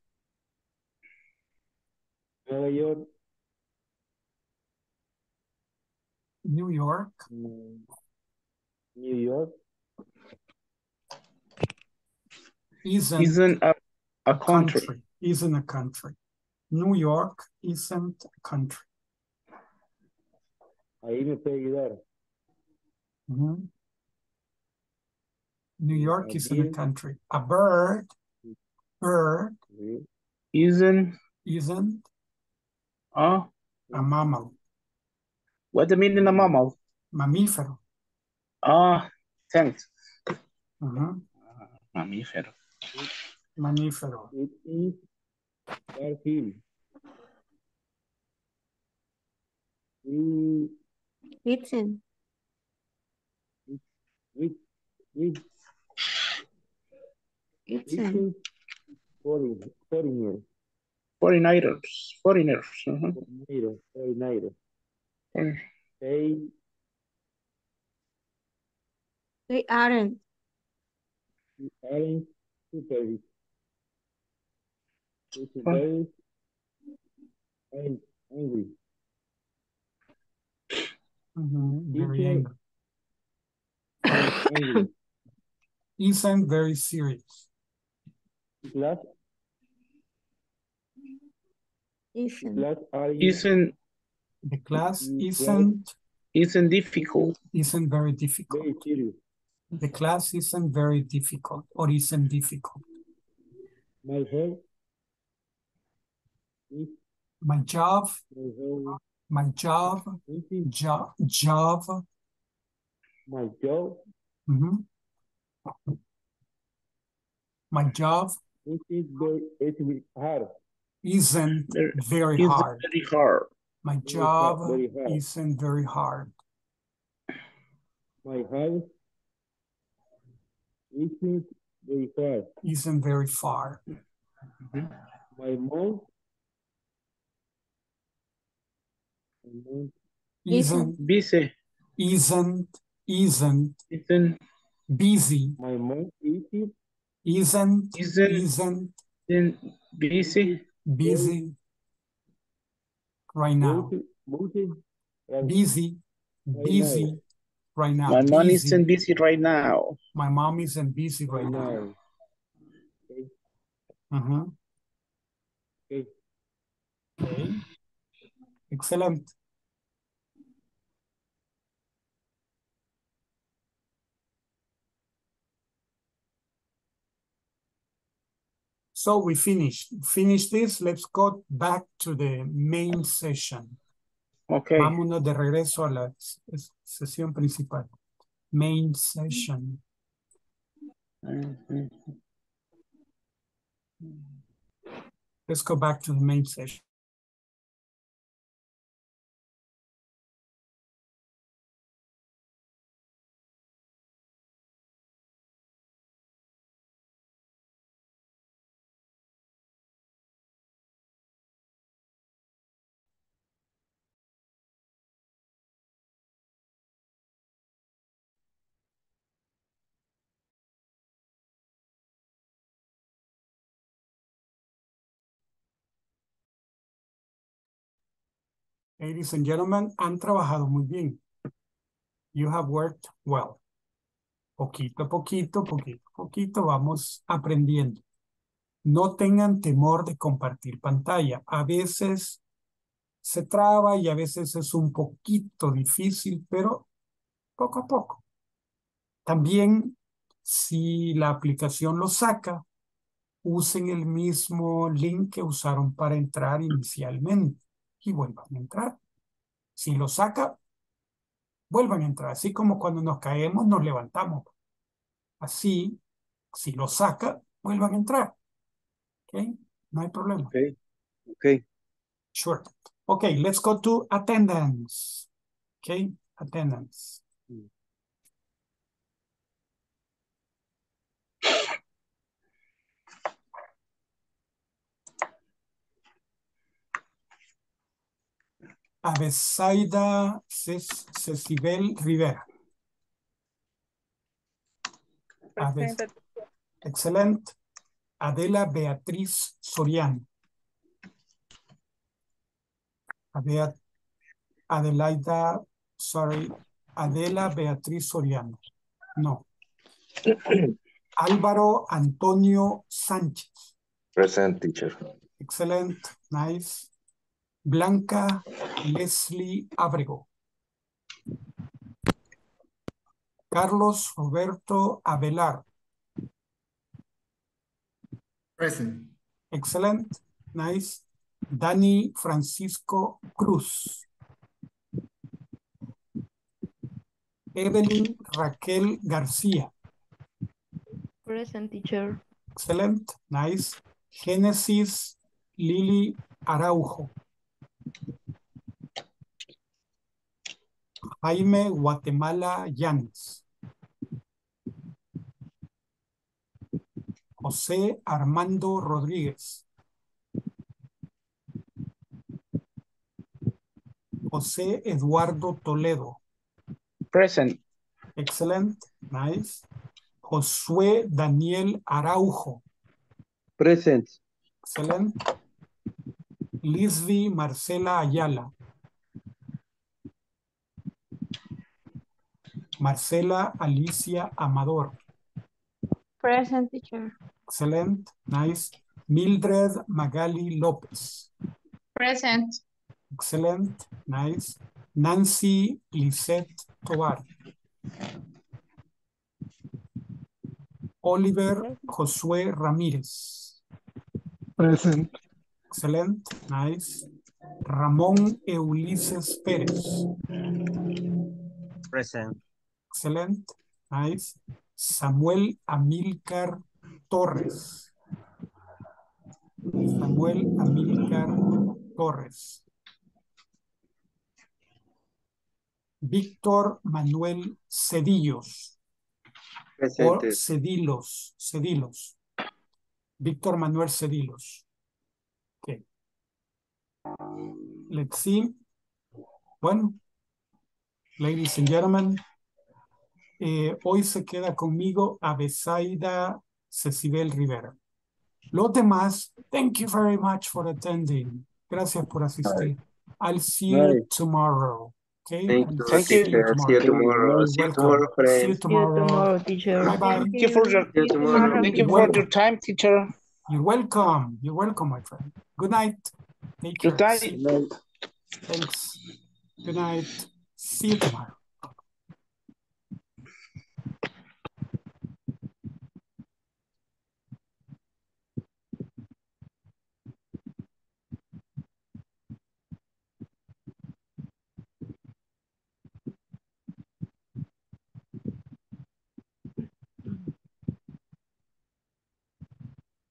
Nueva York. New York mm, New York. Isn't Isn't a, a uh, a country. country. Isn't a country. New York isn't a country. Ahí me puede ayudar. Ujú. New York A isn't a country. A bird, bird Isn't isn't a, a mammal. what the meaning of mammal? Mamífero. Ah, thanks. Ujú. Mamífero. Mamífero. It is Garfield. We, Kitchen. we, we, Kitchen. foreign, foreigner, Foreigners. Foreigners. ujú. foreigner, foreigner. Mm. They, They aren't. aren't Oh. very ang- angry. Ujú, Very angry. Isn't very serious. Class, Isn't. Isn't The class Mm, isn't isn't difficult. isn't very difficult. very serious. The class isn't very difficult or isn't difficult. My head My job, my job, is job, job. my job. mhm. My job It is very, it is hard. isn't Very- very Isn't hard. very hard. My job very hard. isn't very hard. My house isn't very far. Isn't very far. My mom, my mom Isn't Busy. isn't isn't Isn't busy. my mom isn't Isn't Isn't- isn't isn't busy. busy right now. busy, busy, right Busy, Right busy now. My mom Busy. isn't busy right now. My mom isn't busy right right now. now. Okay, Mhm. okay. Okay. Excellent. So we finished. Finish this. Let's go back to the main session. Okay. Vámonos de regreso a la ses- sesión principal. Main session. Let's go back to the main session. Ladies and gentlemen, han trabajado muy bien. You have worked well. Poquito a poquito, poquito a poquito, vamos aprendiendo. No tengan temor de compartir pantalla. A veces se traba y a veces es un poquito difícil, pero poco a poco. También, si la aplicación lo saca, usen el mismo link que usaron para entrar inicialmente y vuelvan a entrar. Si lo saca, vuelvan a entrar. Así como cuando nos caemos, nos levantamos. Así, si lo saca, vuelvan a entrar. ¿Ok? No hay problema. Okay. Okay. Sure. Okay, let's go to attendance. Okay, attendance. Abesaida Ces- Cecibel Rivera. Excelente. Adela Beatriz Soriano. Adelaida, sorry, Adela Beatriz Soriano. No. Álvaro Antonio Sánchez. Present teacher. Excellent, nice. Blanca Leslie Abrego. Carlos Roberto Avelar. Present. Excellent, nice. Dani Francisco Cruz. Evelyn Raquel García. Present teacher. Excellent. Nice. Génesis Lili Araujo. Jaime Guatemala Llanes. José Armando Rodríguez. José Eduardo Toledo. Present. Excellent. Nice. Josué Daniel Araujo. Present. Excellent. Lisby Marcela Ayala. Marcela Alicia Amador. Present teacher. Excellent. Nice. Mildred Magali López. Present. Excellent. Nice. Nancy Lisette Tobar. Oliver Josué Ramírez. Present. Excellent. Nice. Ramón Ulises Pérez. Present. Excellent. Nice. Samuel Amílcar Torres. Samuel Amílcar Torres. Víctor Manuel Cedillos. O Presente. Cedilos. Cedilos. Víctor Manuel Cedilos. Let's see. Bueno, ladies and gentlemen, eh, hoy se queda conmigo Abesaida Cecibel Rivera. Los demás, thank you very much for attending. Gracias por asistir. I'll see you tomorrow. Okay? Thank you, Thank see you. See you tomorrow. See you tomorrow, See you friends. See you tomorrow. tomorrow, teacher. Bye bye. Thank you for your you thank you for your time, teacher. You're welcome. You're welcome, my friend. Good night. Take Good care. night. You. Thanks. Good night. See you tomorrow.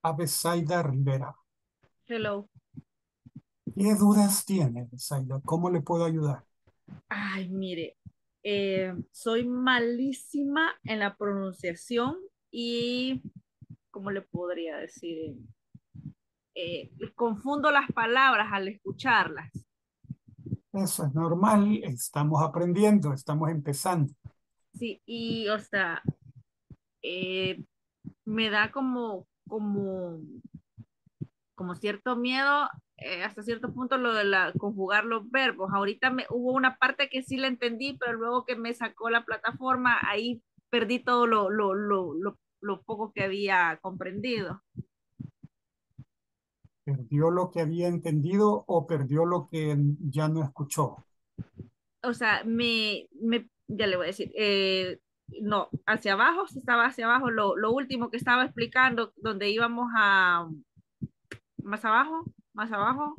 Abesaida Rivera. Hello. ¿Qué dudas tiene, Abesaida? ¿Cómo le puedo ayudar? Ay, mire, eh, soy malísima en la pronunciación y, ¿cómo le podría decir? Eh, confundo las palabras al escucharlas. Eso es normal. Estamos aprendiendo, estamos empezando. Sí, y, o sea, eh, me da como, como, como cierto miedo eh, hasta cierto punto lo de la, conjugar los verbos. Ahorita me, hubo una parte que sí la entendí, pero luego que me sacó la plataforma, ahí perdí todo lo, lo, lo, lo, poco que había comprendido. ¿Perdió lo que había entendido o perdió lo que ya no escuchó? O sea, me, me ya le voy a decir, eh, no, hacia abajo, estaba hacia abajo, lo, lo último que estaba explicando, donde íbamos a, más abajo, más abajo,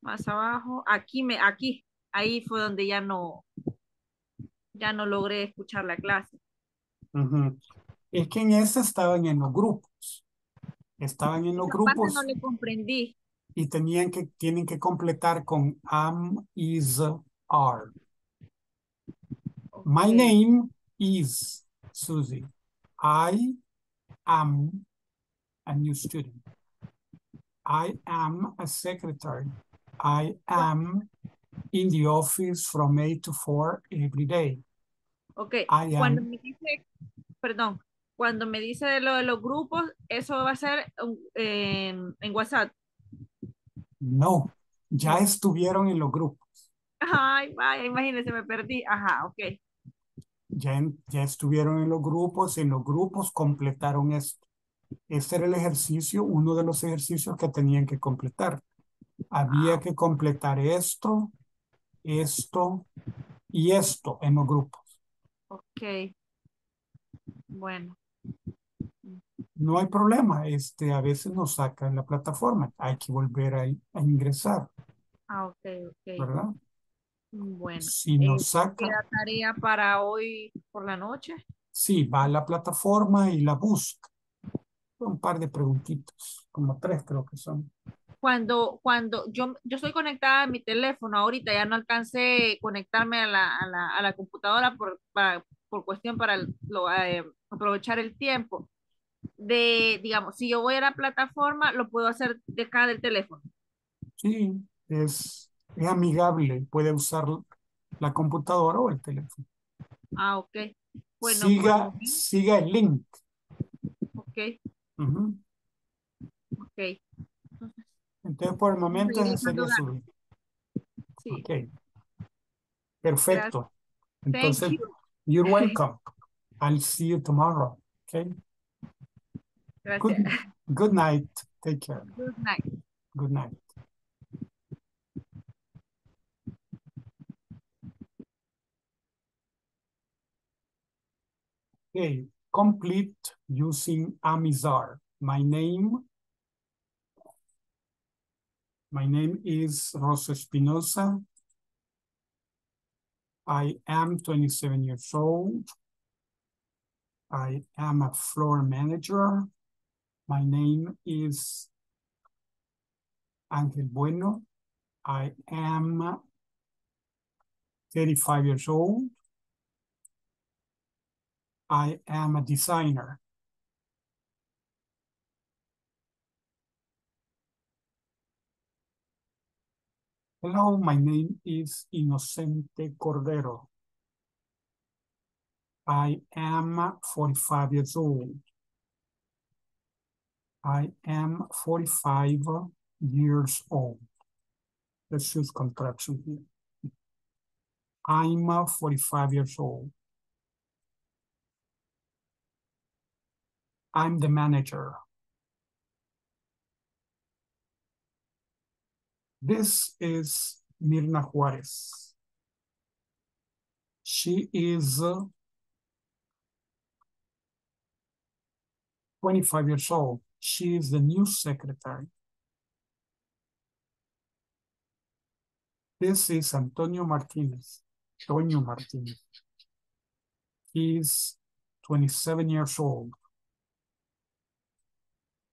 más abajo, aquí me, aquí, ahí fue donde ya no, ya no logré escuchar la clase. Ujú. Es que en ese estaban en los grupos. Estaban en los Esa parte grupos no le comprendí. y tenían que, tienen que completar con am, is, are. My name is Susie. I am a new student. I am a secretary. I am in the office from 8 to 4 every day. Ok, I cuando am- me dice, perdón, cuando me dice de lo de los grupos, eso va a ser um, en, WhatsApp. No, ya estuvieron en los grupos. Ay, vaya, imagínese, me perdí. Ajá, ok. Ya, ya estuvieron en los grupos, en los grupos completaron esto. Este era el ejercicio, uno de los ejercicios que tenían que completar. Había que completar esto, esto y esto en los grupos. Ok. Bueno, No hay problema, este, a veces nos saca en la plataforma, hay que volver a, a ingresar, ah, ok, ok. ¿verdad? Bueno, Si no eh, saca, queda tarea para hoy por la noche. sí, va a la plataforma y la busca. Un par de preguntitos, como tres creo que son. Cuando, cuando yo, yo estoy conectada a mi teléfono ahorita, ya no alcancé conectarme a la, a la, a la computadora por, para, por cuestión para el- lo, eh, aprovechar el tiempo. De, digamos, si yo voy a la plataforma, lo puedo hacer de acá del teléfono. Sí, es, es amigable, puede usar la computadora o el teléfono. Ah, ok. Bueno, siga, pues, siga el link. ok, Ujú. ok. Entonces, por el momento ese sería su. Sí. Ok, perfecto. Thank Entonces, you. you're [LAUGHS] welcome. I'll see you tomorrow. Okay. Good, Gracias. good night. Take care. Good night. Good night. Okay, complete using Amizar. My name, my name is Rosa Espinosa. I am 27 years old. I am a floor manager. My name is Angel Bueno. I am 35 years old. I am a designer. Hello, my name is Inocente Cordero. I am 45 years old. I am 45 years old. Let's use contraction here. I'm uh, 45 years old. I'm the manager. This is Mirna Juarez. She is uh, 25 years old. She is the new secretary. This is Antonio Martinez. Antonio Martinez. He's 27 years old.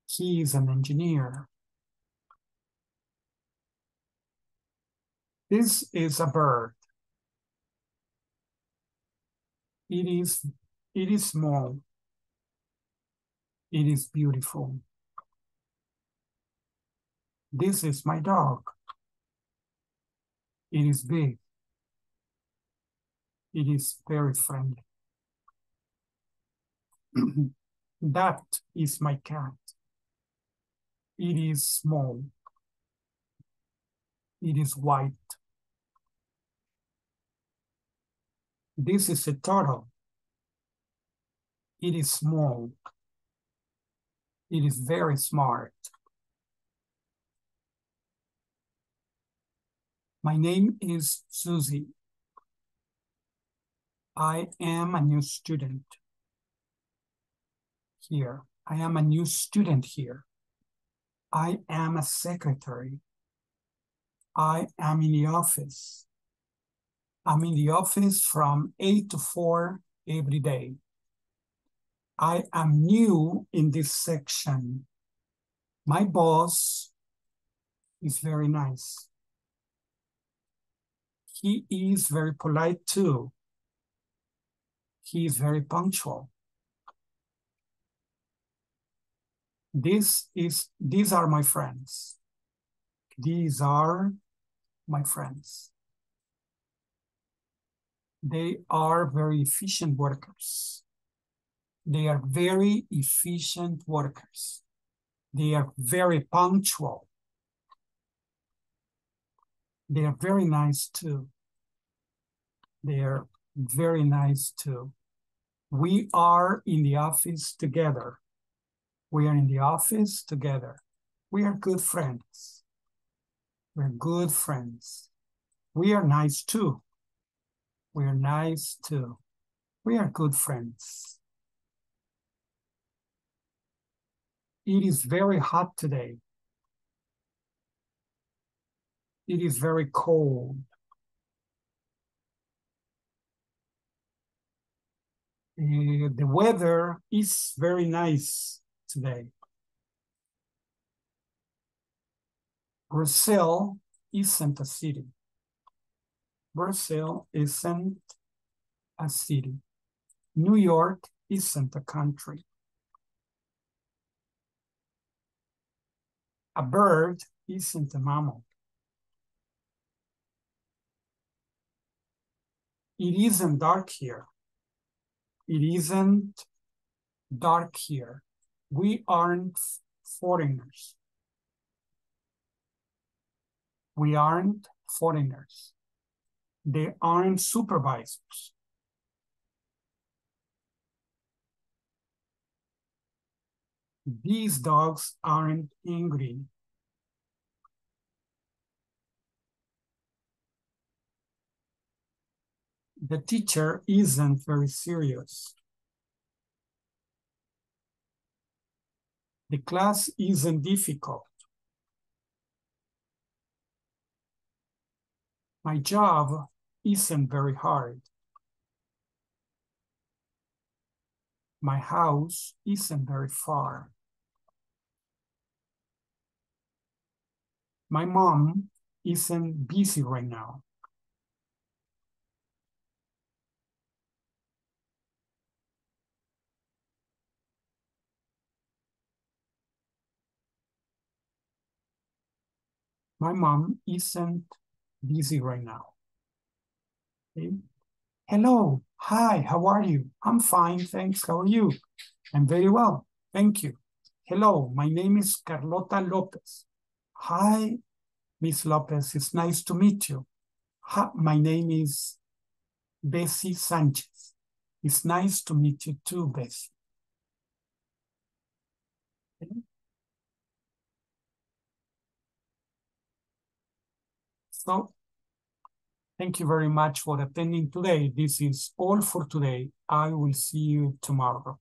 He is an engineer. This is a bird. It is, it is small. It is beautiful. This is my dog. It is big. It is very friendly. [CLEARS THROAT] that is my cat. It is small. It is white. This is a turtle. It is small. It is very smart. My name is Susie. I am a new student here. I am a new student here. I am a secretary. I am in the office. I'm in the office from 8 to 4 every day. I am new in this section. My boss is very nice. He is very polite too. He is very punctual. This is these are my friends. These are my friends. They are very efficient workers. They are very efficient workers. They are very punctual. They are very nice too. They are very nice too. We are in the office together. We are in the office together. We are good friends. We're good friends. We are nice too. We are nice too. We are good friends. It is very hot today. It is very cold. Uh, the weather is very nice today. Brazil isn't a city. Brazil isn't a city. New York isn't a country. A bird isn't a mammal. It isn't dark here. It isn't dark here. We aren't foreigners. We aren't foreigners. They aren't supervisors. These dogs aren't angry. The teacher isn't very serious. The class isn't difficult. My job isn't very hard. My house isn't very far. My mom isn't busy right now. My mom isn't busy right now. Okay. Hello, hi, how are you? I'm fine, thanks. How are you? I'm very well, thank you. Hello, my name is Carlota Lopez. Hi, Miss Lopez, it's nice to meet you. Hi, my name is Bessie Sanchez. It's nice to meet you too, Bessie. Okay. So, thank you very much for attending today. This is all for today. I will see you tomorrow.